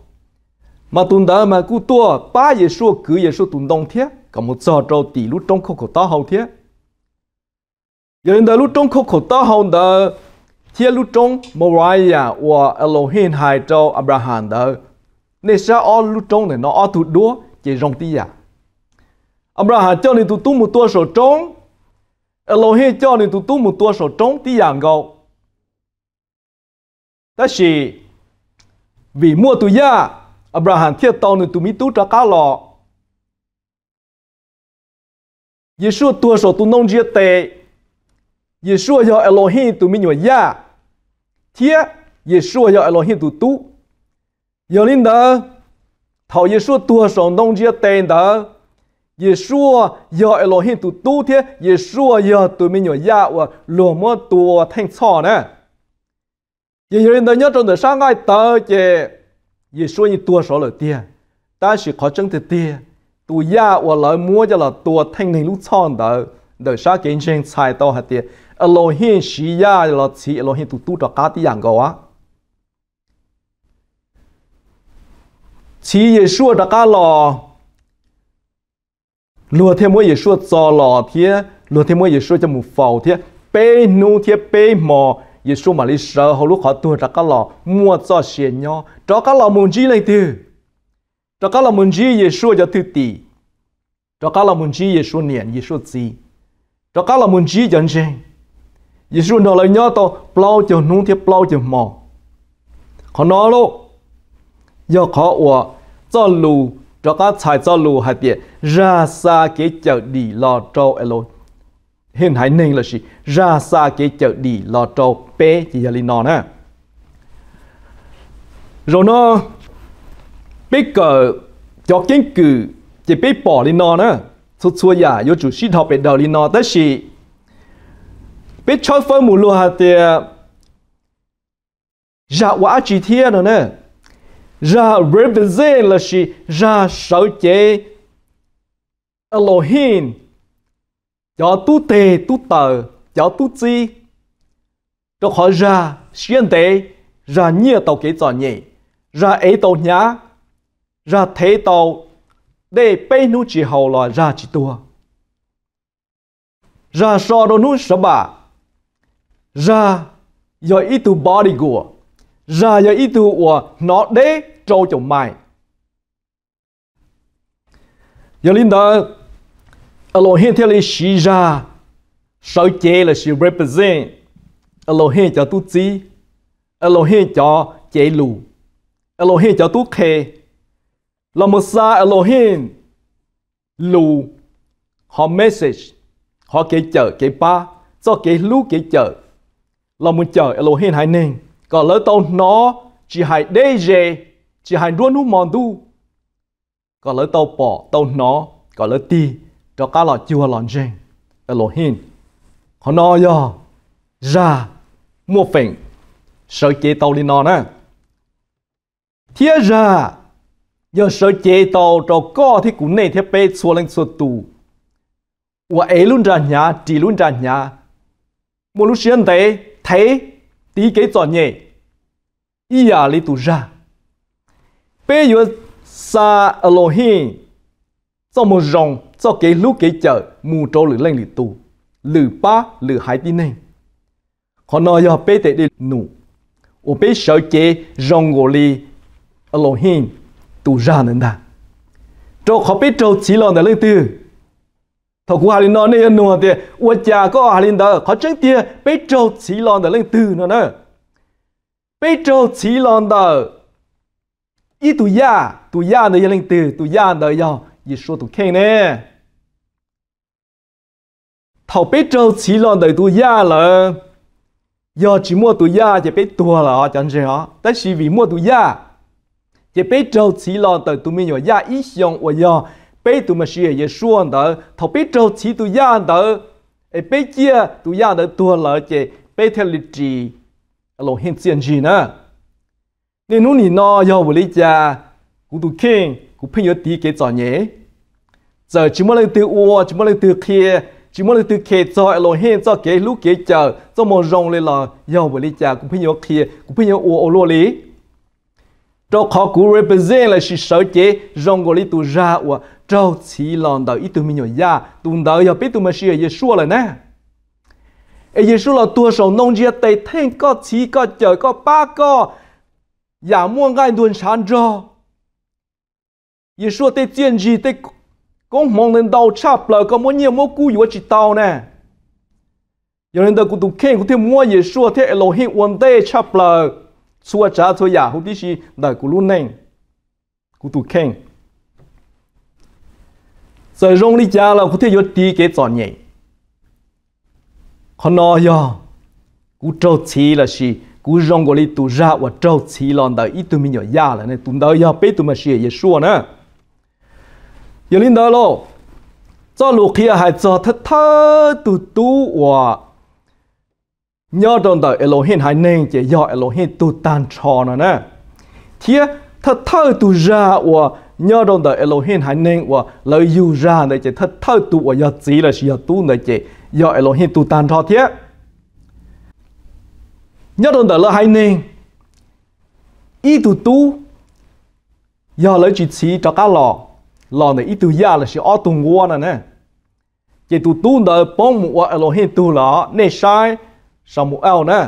马东德买古多巴也说哥也说东东天 có một giờ trâu tỷ lúc trong khổ khổ to hầu thế. Giờ đến lúc trong khổ khổ to hầu đó thế lúc trong Moriah và Elohim hai trâu Abraham đó. Nên sao ở lúc trong này nó ở tụt đua chỉ rong tí à. Abraham cho nên tụt tu một tua sổ trống, Elohim cho nên tụt tu một tua sổ trống tí à ngầu. Đó là vì mua tụi ya à, Abraham thiết tao nên tụi mi tu trả cá lọ. Yeshua tua số tu nông chia tệ Yeshua cho Elohim tụi mi nhồi ya thiết Yeshua cho Elohim tụi tu giờ linh đó thầu Yeshua tua số nông chia tệ đó Yeshua cho Elohim tụi tu thiết Yeshua cho tụi mi nhồi ya và lùa mua tua thanh chọ nè giờ linh đó nhớ trong đời sáng ngày tới chứ Yeshua như tua số lời tia ta chỉ có chân từ tia tu ya và lời mua cho là tua thanh hình lúc chọn đó. Đời sa kiến trên sai to hạt tia Elohim chỉ ya là chỉ Elohim tu tu cho cá tí dạng go á. Chỉ Yeshua cho cá lò. Lùa thêm mỗi Yeshua cho lò thia lùa thêm mỗi Yeshua cho một phẩu thia bê nu thia bê mò. Yeshua mà lý sợ hầu lúc họ tu cho cá lò, mua cho xiên nhau cho cá lò muốn gì lên từ cho cá lò muốn gì Yeshua cho thứ tỷ. Cho cá lò muốn gì Yeshua niệm Yeshua gì cho cá lò muốn gì chân chân Yeshua nói lời nhớ to, plau cho nung thiết plau cho mò. Họ nói luôn giờ khó của cho lù, cho cá chạy cho lù hạt địa, ra xa cái chợ đi lo cho elo hiện hãy nên là gì? Ra xa cái chợ đi lo cho bé chỉ là nó nè. Rồi nó biết ờ, cờ cho kiến cử chỉ biết bỏ đi nó nữa xuất xua dạ, giả yêu chủ sĩ học biết đầu đi nó tới gì biết cho phân mù lô hạt thì ra quá chỉ thiên nữa nè. Ra represent là gì ra sáu chế. Elohim. Cho tu tề tu tờ. Cho tu chi. Cho họ ra, xuyên tế ra nhiều tàu kế trò nhỉ ra ấy tàu nhá ra thế tàu, để bê nu chỉ hầu là ra chỉ tua. Ra so đồ nu sợ bà. Ra giờ ít tu body của ra giờ ít tu của nó để trâu chồng mày giờ linh đó Elohim theo lý sĩ ra sợ chế là sự represent. Elohim cho tu chi Elohim cho chế lù Elohim cho tu khê là một sa Elohim. Lù. Họ message. Họ kể chở kể ba. Cho kể lú kể chở là một chở Elohim hai nên còn lỡ tao nó, chỉ hai đê dê, chỉ hai luôn hú mòn tu còn lỡ tao bỏ tao nó còn lỡ ti, cho cá lọ chua lọ trên Elohim. Họ nói yo. Ra. Mua phèn. Sợ chế tàu đi nó nè. Thiết ra giờ sợ chế tàu cho có thì cũng nên thiết bê xua lên xua tù. Và ấy luôn ra nhà chỉ luôn ra nhà. Một lúc xuyên tế, thế, tí cái trò nhẹ. Ý à lý tù ra. Bê giờ sa Elohim cho một rồng cho cái lúc cái chợ, mù trâu lử lên lử tù. Lử ba lử hai tí này họ nói giờ bê tế đi nụ. Ô bê sợ chế rong gồ li Elohim tu ra nên ta cho khó biết trâu chỉ lo để lấy tư. Thầu của hà linh nói nên nụ tiền ô cha có hà linh đó khó chân tiền biết trâu chỉ lo để lấy tư nữa nữa biết trâu chỉ lo đó ít tu ya tu ya để lấy tư tu ya để yo ít số tu khen nè. Thầu biết trâu chỉ lo để tu ya là do chỉ mua tu ya chỉ biết tua là chẳng gì hả tất vì vì mua tu ya chỉ biết trâu chỉ lo tới tụi mình ya ý xong và do. Biết tụ mà xưa Giêsu đó thầu biết trâu chỉ tụi ya đó ấy biết chia tụi ya đó tua là chỉ biết theo lịch trình lộ hiện tiền gì nữa nên nó nhìn nó do vô lý cha cũng tụi khen cũng phải nhớ tí cái trò nhé giờ chỉ muốn lên từ u chỉ muốn lên từ kia chỉ muốn lên từ kia cho Elohim cho cái lúc cái chờ cho một rong lên là yêu với lý cha cũng phải nhớ kia cũng phải nhớ u ô lô lý cho họ cũng represent là sự sở chế, rong của lý tu ra và cho chỉ lòng đời ít tu mình nhớ ya tu đời giờ biết tu mà xưa Giêsu là nè. Ấy Giêsu là tua sầu nông gia tây thiên có chỉ có chờ có ba có giả mua ngay đuôn sản cho Giêsu tây tiên gì tây cũng mong đến đầu chắp lời có muốn nhiều mua cú yếu chỉ tao nè. Giờ nên tôi cũng tụ khen cũng thêm mua Giêsu thế Elohim one day chắp lời xua trả cho giả hữu tí gì đời của luôn neng, cũng tụ khen rồi rong đi cha là cũng thể yếu tí cái chọn nhảy họ nói yo cú trâu chi là gì cú rong gọi đi tu ra và trâu chi lon đời ít tu mình nhỏ ya là nên tu đời ya bé tu mà xia ye xua nữa giờ linh đó, lo cho lục kia hay cho thật thơ tu tu và nhớ trong đời Elohim hay nên chỉ do Elohim tu tan trò nó nè. Thế thật thơ tu ra và nhớ trong đời Elohim hay nên và lời yêu ra này chỉ thật thơ tu và giờ chỉ là sự tu này chỉ do Elohim tu tan trò thế nhớ trong đời là hai nên. Ý tu tu giờ lấy chỉ chỉ cho cá lò. Lò này ý tu ya là sự ở tung ngua nè nè. Chỉ tu tu đời bông một Elohim tu là nè sai. Samuel nè.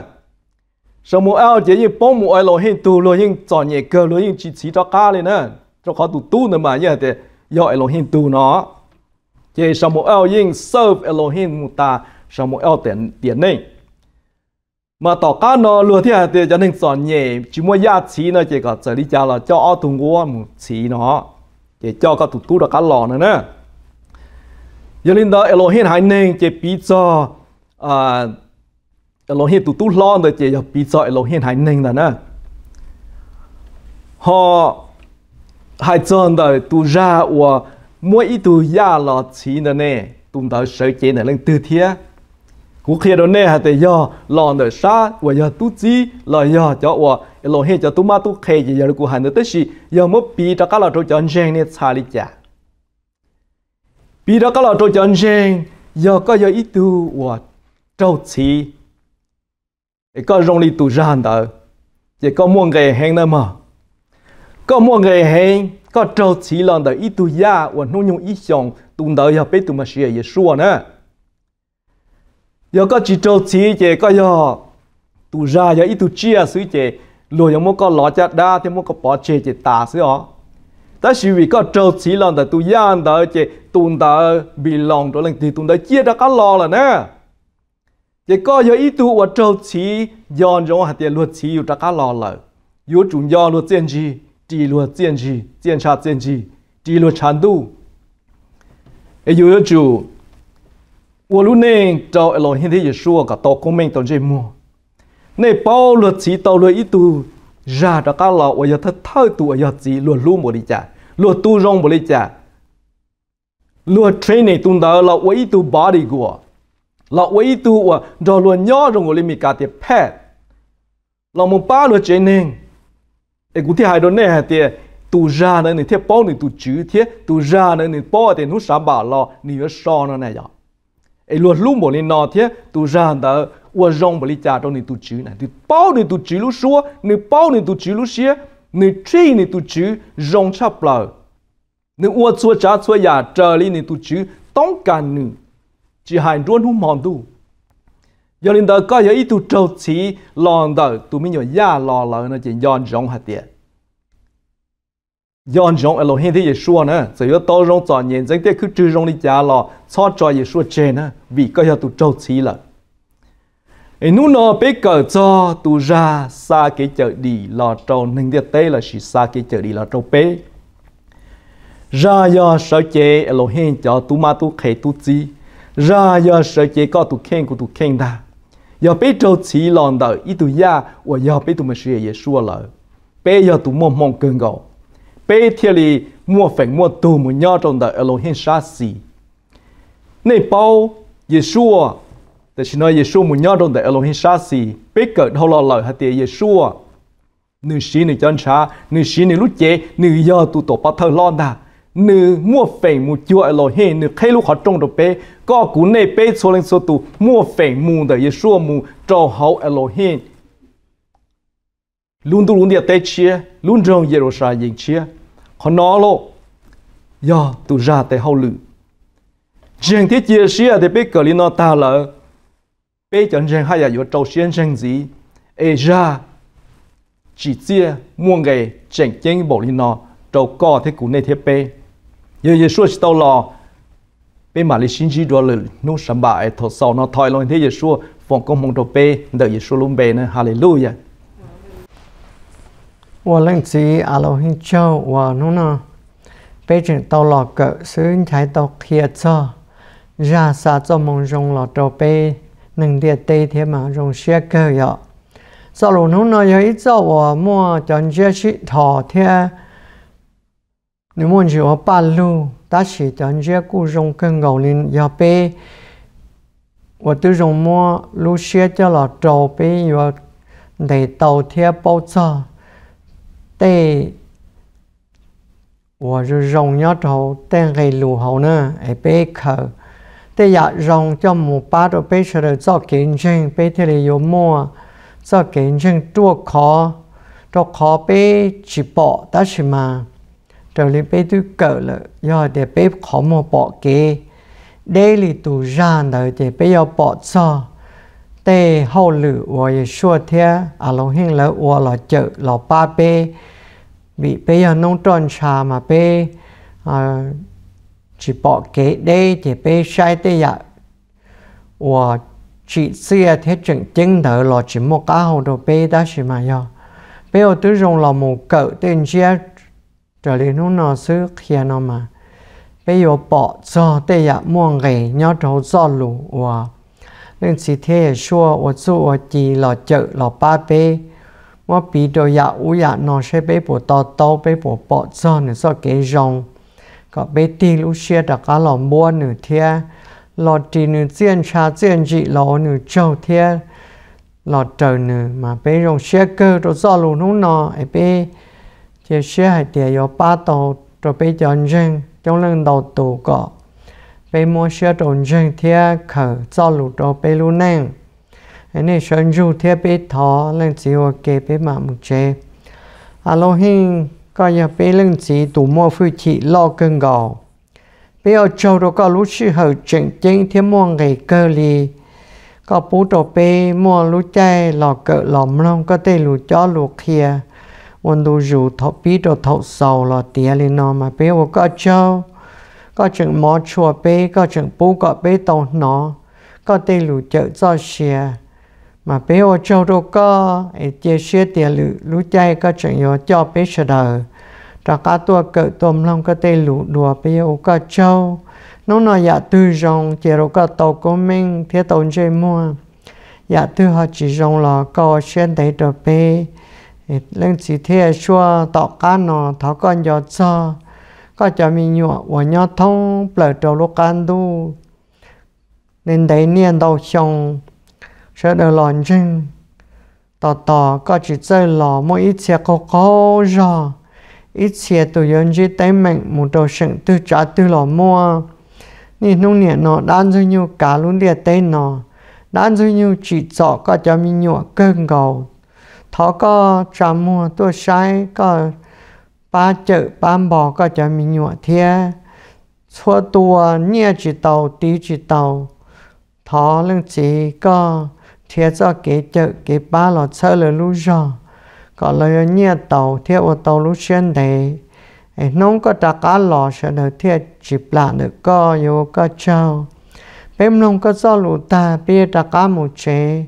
Samuel chỉ như bông lo hình tu, lo hình chọn nhẹ cơ, lo hình chỉ chỉ cho cá lên nè. Cho khó tu tu nữa mà như thế lo hình tu nó. Chỉ Samuel hình serve Elohim một ta, Samuel tiền tiền này. Mà tỏ cá nó lo thì thì cho nên chọn nhẹ, chỉ mua giá chỉ nó, chỉ có trở đi chào là cho ở thùng ngô một chỉ nó. Chỉ cho các tụt tu được cá lò nữa nè. Giờ lên đó, Elohim hai nên chỉ bị cho à Elohim tụt tu lo rồi chỉ bị cho Elohim hay nên là nè họ hay chọn đời tu ra và mỗi ít tu ya là chỉ nữa nè tụm đời sở chế này lên từ thiệt cú kia đó nè hạt giờ lòn đời sa và giờ tu chi là giờ cho và lo hết cho tu ma tu khe giờ cú hành được gì giờ mất bị cho các là cho chân sen nè xa đi chả bị cho các là cho chân sen giờ có giờ ít tu và trâu chi có rong đi tu ra đó chỉ có mua nghề hẹn nữa mà có mua nghề hẹn có trâu chỉ lần đó ít tu ya và nông nhung ít xong tu đó giờ biết tu mà sửa giờ xua nữa giờ có chỉ trâu chỉ chỉ có giờ tu ra giờ ít tu chia suy chỉ lùi giờ mua có lọ chặt đa thì mua có bỏ chê chỉ tà suy ó ta chỉ vì có trâu chỉ lần đó tu ya đó chỉ tu đó bị lòng rồi lần thì tu đó chia ra cả lo là nè chỉ có giờ ít tu và trâu chỉ dọn trong hạt tiền luật chỉอยู่ra cả lọ là yếu chủ do luật tiền gì chỉ luật tiền gì tiền cha tiền gì chỉ luật chán tu ấy yếu chủ 我路呢找老现在也说个到公民到这么，那包了起到了一度，ra đó các lọ và thật thơ tụ ở gì luôn luôn một đi chả luôn tu rong một đi chả luôn training tu đó là với tu body Của là với tu và rồi luôn nhớ rồi ngồi mình cả tiệp pet là một ba luôn training ấy cũng thì hai đứa này thì tu ra nữa thì thiết bao này tu chữ thiết, tu ra nữa thì bao thì nó sao bảo lo nhiều so nó này vậy ai luôn luôn một lên nọ thế tu ra đó và rong bali cha trong này tu chữ này tu bao này tu chữ lúc xua, này bao này tu chữ lúc xía này truy này tu chữ rong chắp lờ. Này và chua cha chua ya trở đi này tu chữ tông cần nữ chỉ hành luôn không mòn tu. Giờ linh đời coi giờ ít tu trâu chỉ lòn đời, tu mới nhớ ya lò lờ nó chỉ yon rong hạt tiền yon rong Elohim thì Yeshua nữa chỉ có to rong tròn nhìn dân tiếc cứ trừ rong đi cha lò cho cho Yeshua trên nữa, vì coi giờ tu trâu chỉ là ấy nu nó bé cờ cho tu ra xa cái chợ đi lò trâu nên tiếc tê là chỉ xa cái chợ đi lò trâu bé ra do ở chế hiện cho tu ma tu khế tu chi ra do sở chế có tu khen của tu khen ta giờ bé trâu chỉ lòn đời ít tu ya và giờ bé tu mà suy Yeshua là bé giờ tu mong mong cơn gạo bé thiên li mua phèn mua tu mua nhau trong đời Elohim sát xì này bao Yeshuaแต่ฉันว่าเยซูมุ่งยอดตรงแต่เอโลฮิชาสีไปเกิดเขาหล่อหล่อฮัตเตเยซูนึกชีนึกจันชานึกชีนึกลุเจนึกยอตุตัวปัทเธอลอนดา nữ mua phèn mua chua lo hê nữ khai lúc họ trông được bé có cú này bé số lên số tụ mua phèn mua đời yêu số mua trâu hậu lo hê luôn tu luôn địa tây chia luôn trong yêu rồi họ nói lo do tụ ra tây hậu lử riêng thiết chia chia thì bé cờ li nó ta là bé chẳng riêng hay là yêu trâu xuyên gì ấy ra chỉ chia, mua nghề chẳng chênh bộ li nó trâu co thế cú này thế bé giờ giờ xua tàu lò, bên mà lịch sinh chỉ đó là nô sắm bài thọ sau nó thay luôn thế giờ xua phong công mong đồ bê đợi giờ xua luôn bê nữa hallelujah và lên chỉ alo hin châu và nó nó bây giờ tàu lò cỡ xuyên trái tàu thiệt cho. Ra xa cho mong rong lò đồ bê nâng địa tê thế mà rong xe cơ vậy sau lúc nó nói ít cho và mua chọn chia sĩ thọ thiệt nếu muốn chỉ ở ba lu chỉ tận chế cụ dùng cân gạo lên ya bê. Và tự dùng mua lu xe cho là trầu bê, và để tàu theo bao giờ. Để và rồi dùng nhớ trầu tên gây lù hậu nữa bê để ya dùng cho một ba đồ bê sẽ được cho kiến trình bê thì là yếu mua, cho kiến trình chua khó. Cho khó bê chỉ bỏ đó chỉ mà trở lại bê tu cỡ là do để bê khó mà bỏ kế đây là tù ra nở để bây giờ bỏ cho tê hậu lử và xua thế à lâu hình lỡ và lỡ chợ lỡ ba bê bị bây giờ nông tròn trà mà bê à, chỉ bỏ kế đây để bê sai tê dạ và chỉ xưa thế trận chân đỡ lỡ chỉ một cá hậu đồ bê đã chỉ mà yêu bây giờ tôi dùng là một cỡ tên chia trở lên nó nó xứ kia nó mà. Bây giờ bỏ cho để ya mua nghề nhớ trâu cho lù và nên chỉ thế xua và chú và chỉ là chợ là ba bê. Mà bị đồ ya u ya nó sẽ bê bộ to to, bê bộ bỏ cho nữa so cái rong. Có bê tì lúc xe đã cả là mua nữa thế là chỉ nữa chiên cha chiên chị là nữa châu thế là trời nữa mà bê rong xe cơ rồi cho lù nó nó bê chỉ xe hai tiền yếu ba đầu cho bê chọn riêng trong lần đầu tù có bê mua xe trộn dân thia khở cho lũ cho bê lũ nang. Anh ấy sơn ru thia bê thọ, lần chỉ hoa kê bê mà một chế à lô hình có nhà bê lần chỉ tù mua phu thị lo cơn gò bê ở châu đó có lũ sư hở trận chính thia mua ngày cơ lì. Có bố trò bê mua lũ chay lò cỡ lòm lông có tê lũ chó lũ kia วันดูอยู่ทบปีตัวทบเสาละเตียเลยนอมาเป้ว่าก็เจ้าก็จึงหมอชัวเป้ก็จึงปูก็เป้ตองหนอก็เตลูเจอเจ้าเชียมาเป้ว่าเจ้าตัวก็ไอเจเชียเตียลูรู้ใจก็จึงยอเจ้าเป้เสดอจากการตัวเกิดตัวมลงก็เตลูดัวเป้ว่าก็เจ้าน้องน้อยอยากตื้อรองเจเราก็โตก็มิ่งเทียตนใจมัวอยากตื้อเขาจีรองละก็เช่นใดตัวเป้ lên chỉ thế xua tọ cá nó thảo con gió cho, có cho mình nhọ và nhọ thông bờ trâu lúc can du nên đấy niên đầu xong sẽ được lòn chân tọ tọ có chỉ chơi lò mỗi ít xe cô cô rõ ít xe tụi dân chỉ tay mình một đầu sừng tư trả tư lò mua. Nên nông nghiệp nó đan dư nhiều cả luôn địa tay nó, đan dư nhiều chỉ cho có cho mình nhọ cơn gầu thọ có trà mua tua sai có ba chữ ba bò có chả mình nhọ thia. Xua tua nia chỉ tàu tí chỉ tàu. Thọ lưng chỉ có thia cho kế chữ kế ba lọ sơ lửa lũ giò. Có lời nia tàu thia ô tàu lũ xuyên đấy nông có đặt cá lò sẽ được thia chỉ lạ được có yêu có trao bên nông có cho lũ ta bia đặt cá một chế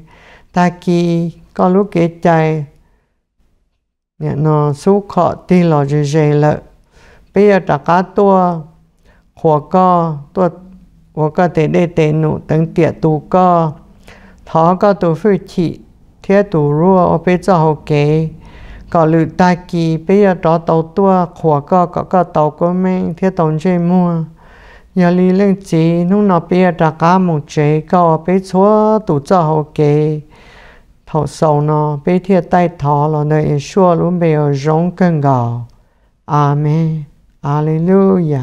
ta kỳ อดเชอเลยรู้จอก็เลยเนี่ยเตาเทียว่าเตารู้เช่นใดไอ้น้องก็ตะการหล่อเฉลยเทียจิบละเด็กก็โยก็เจ้าเป็นน้องก็เจ้าหลูตาเปียตะการหมูเจตากี có lúc cái chạy nhà nó số khó thì lo gì gì lợ bây giờ tất cả tua hoa co tua hoa co để để để nụ等tiệt tu co thọ co tu phi chỉ thế tu rùa ở bên trong hậu kế có lự tai kỳ bây giờ đó tàu tua hoa co có có tàu của mình thế tàu chơi mua nhà lý lên chỉ lúc nào bây giờ tất cả một chế có bên chúa tu cho hậu kế thọ sầu nó bê thiệt tay thọ là nơi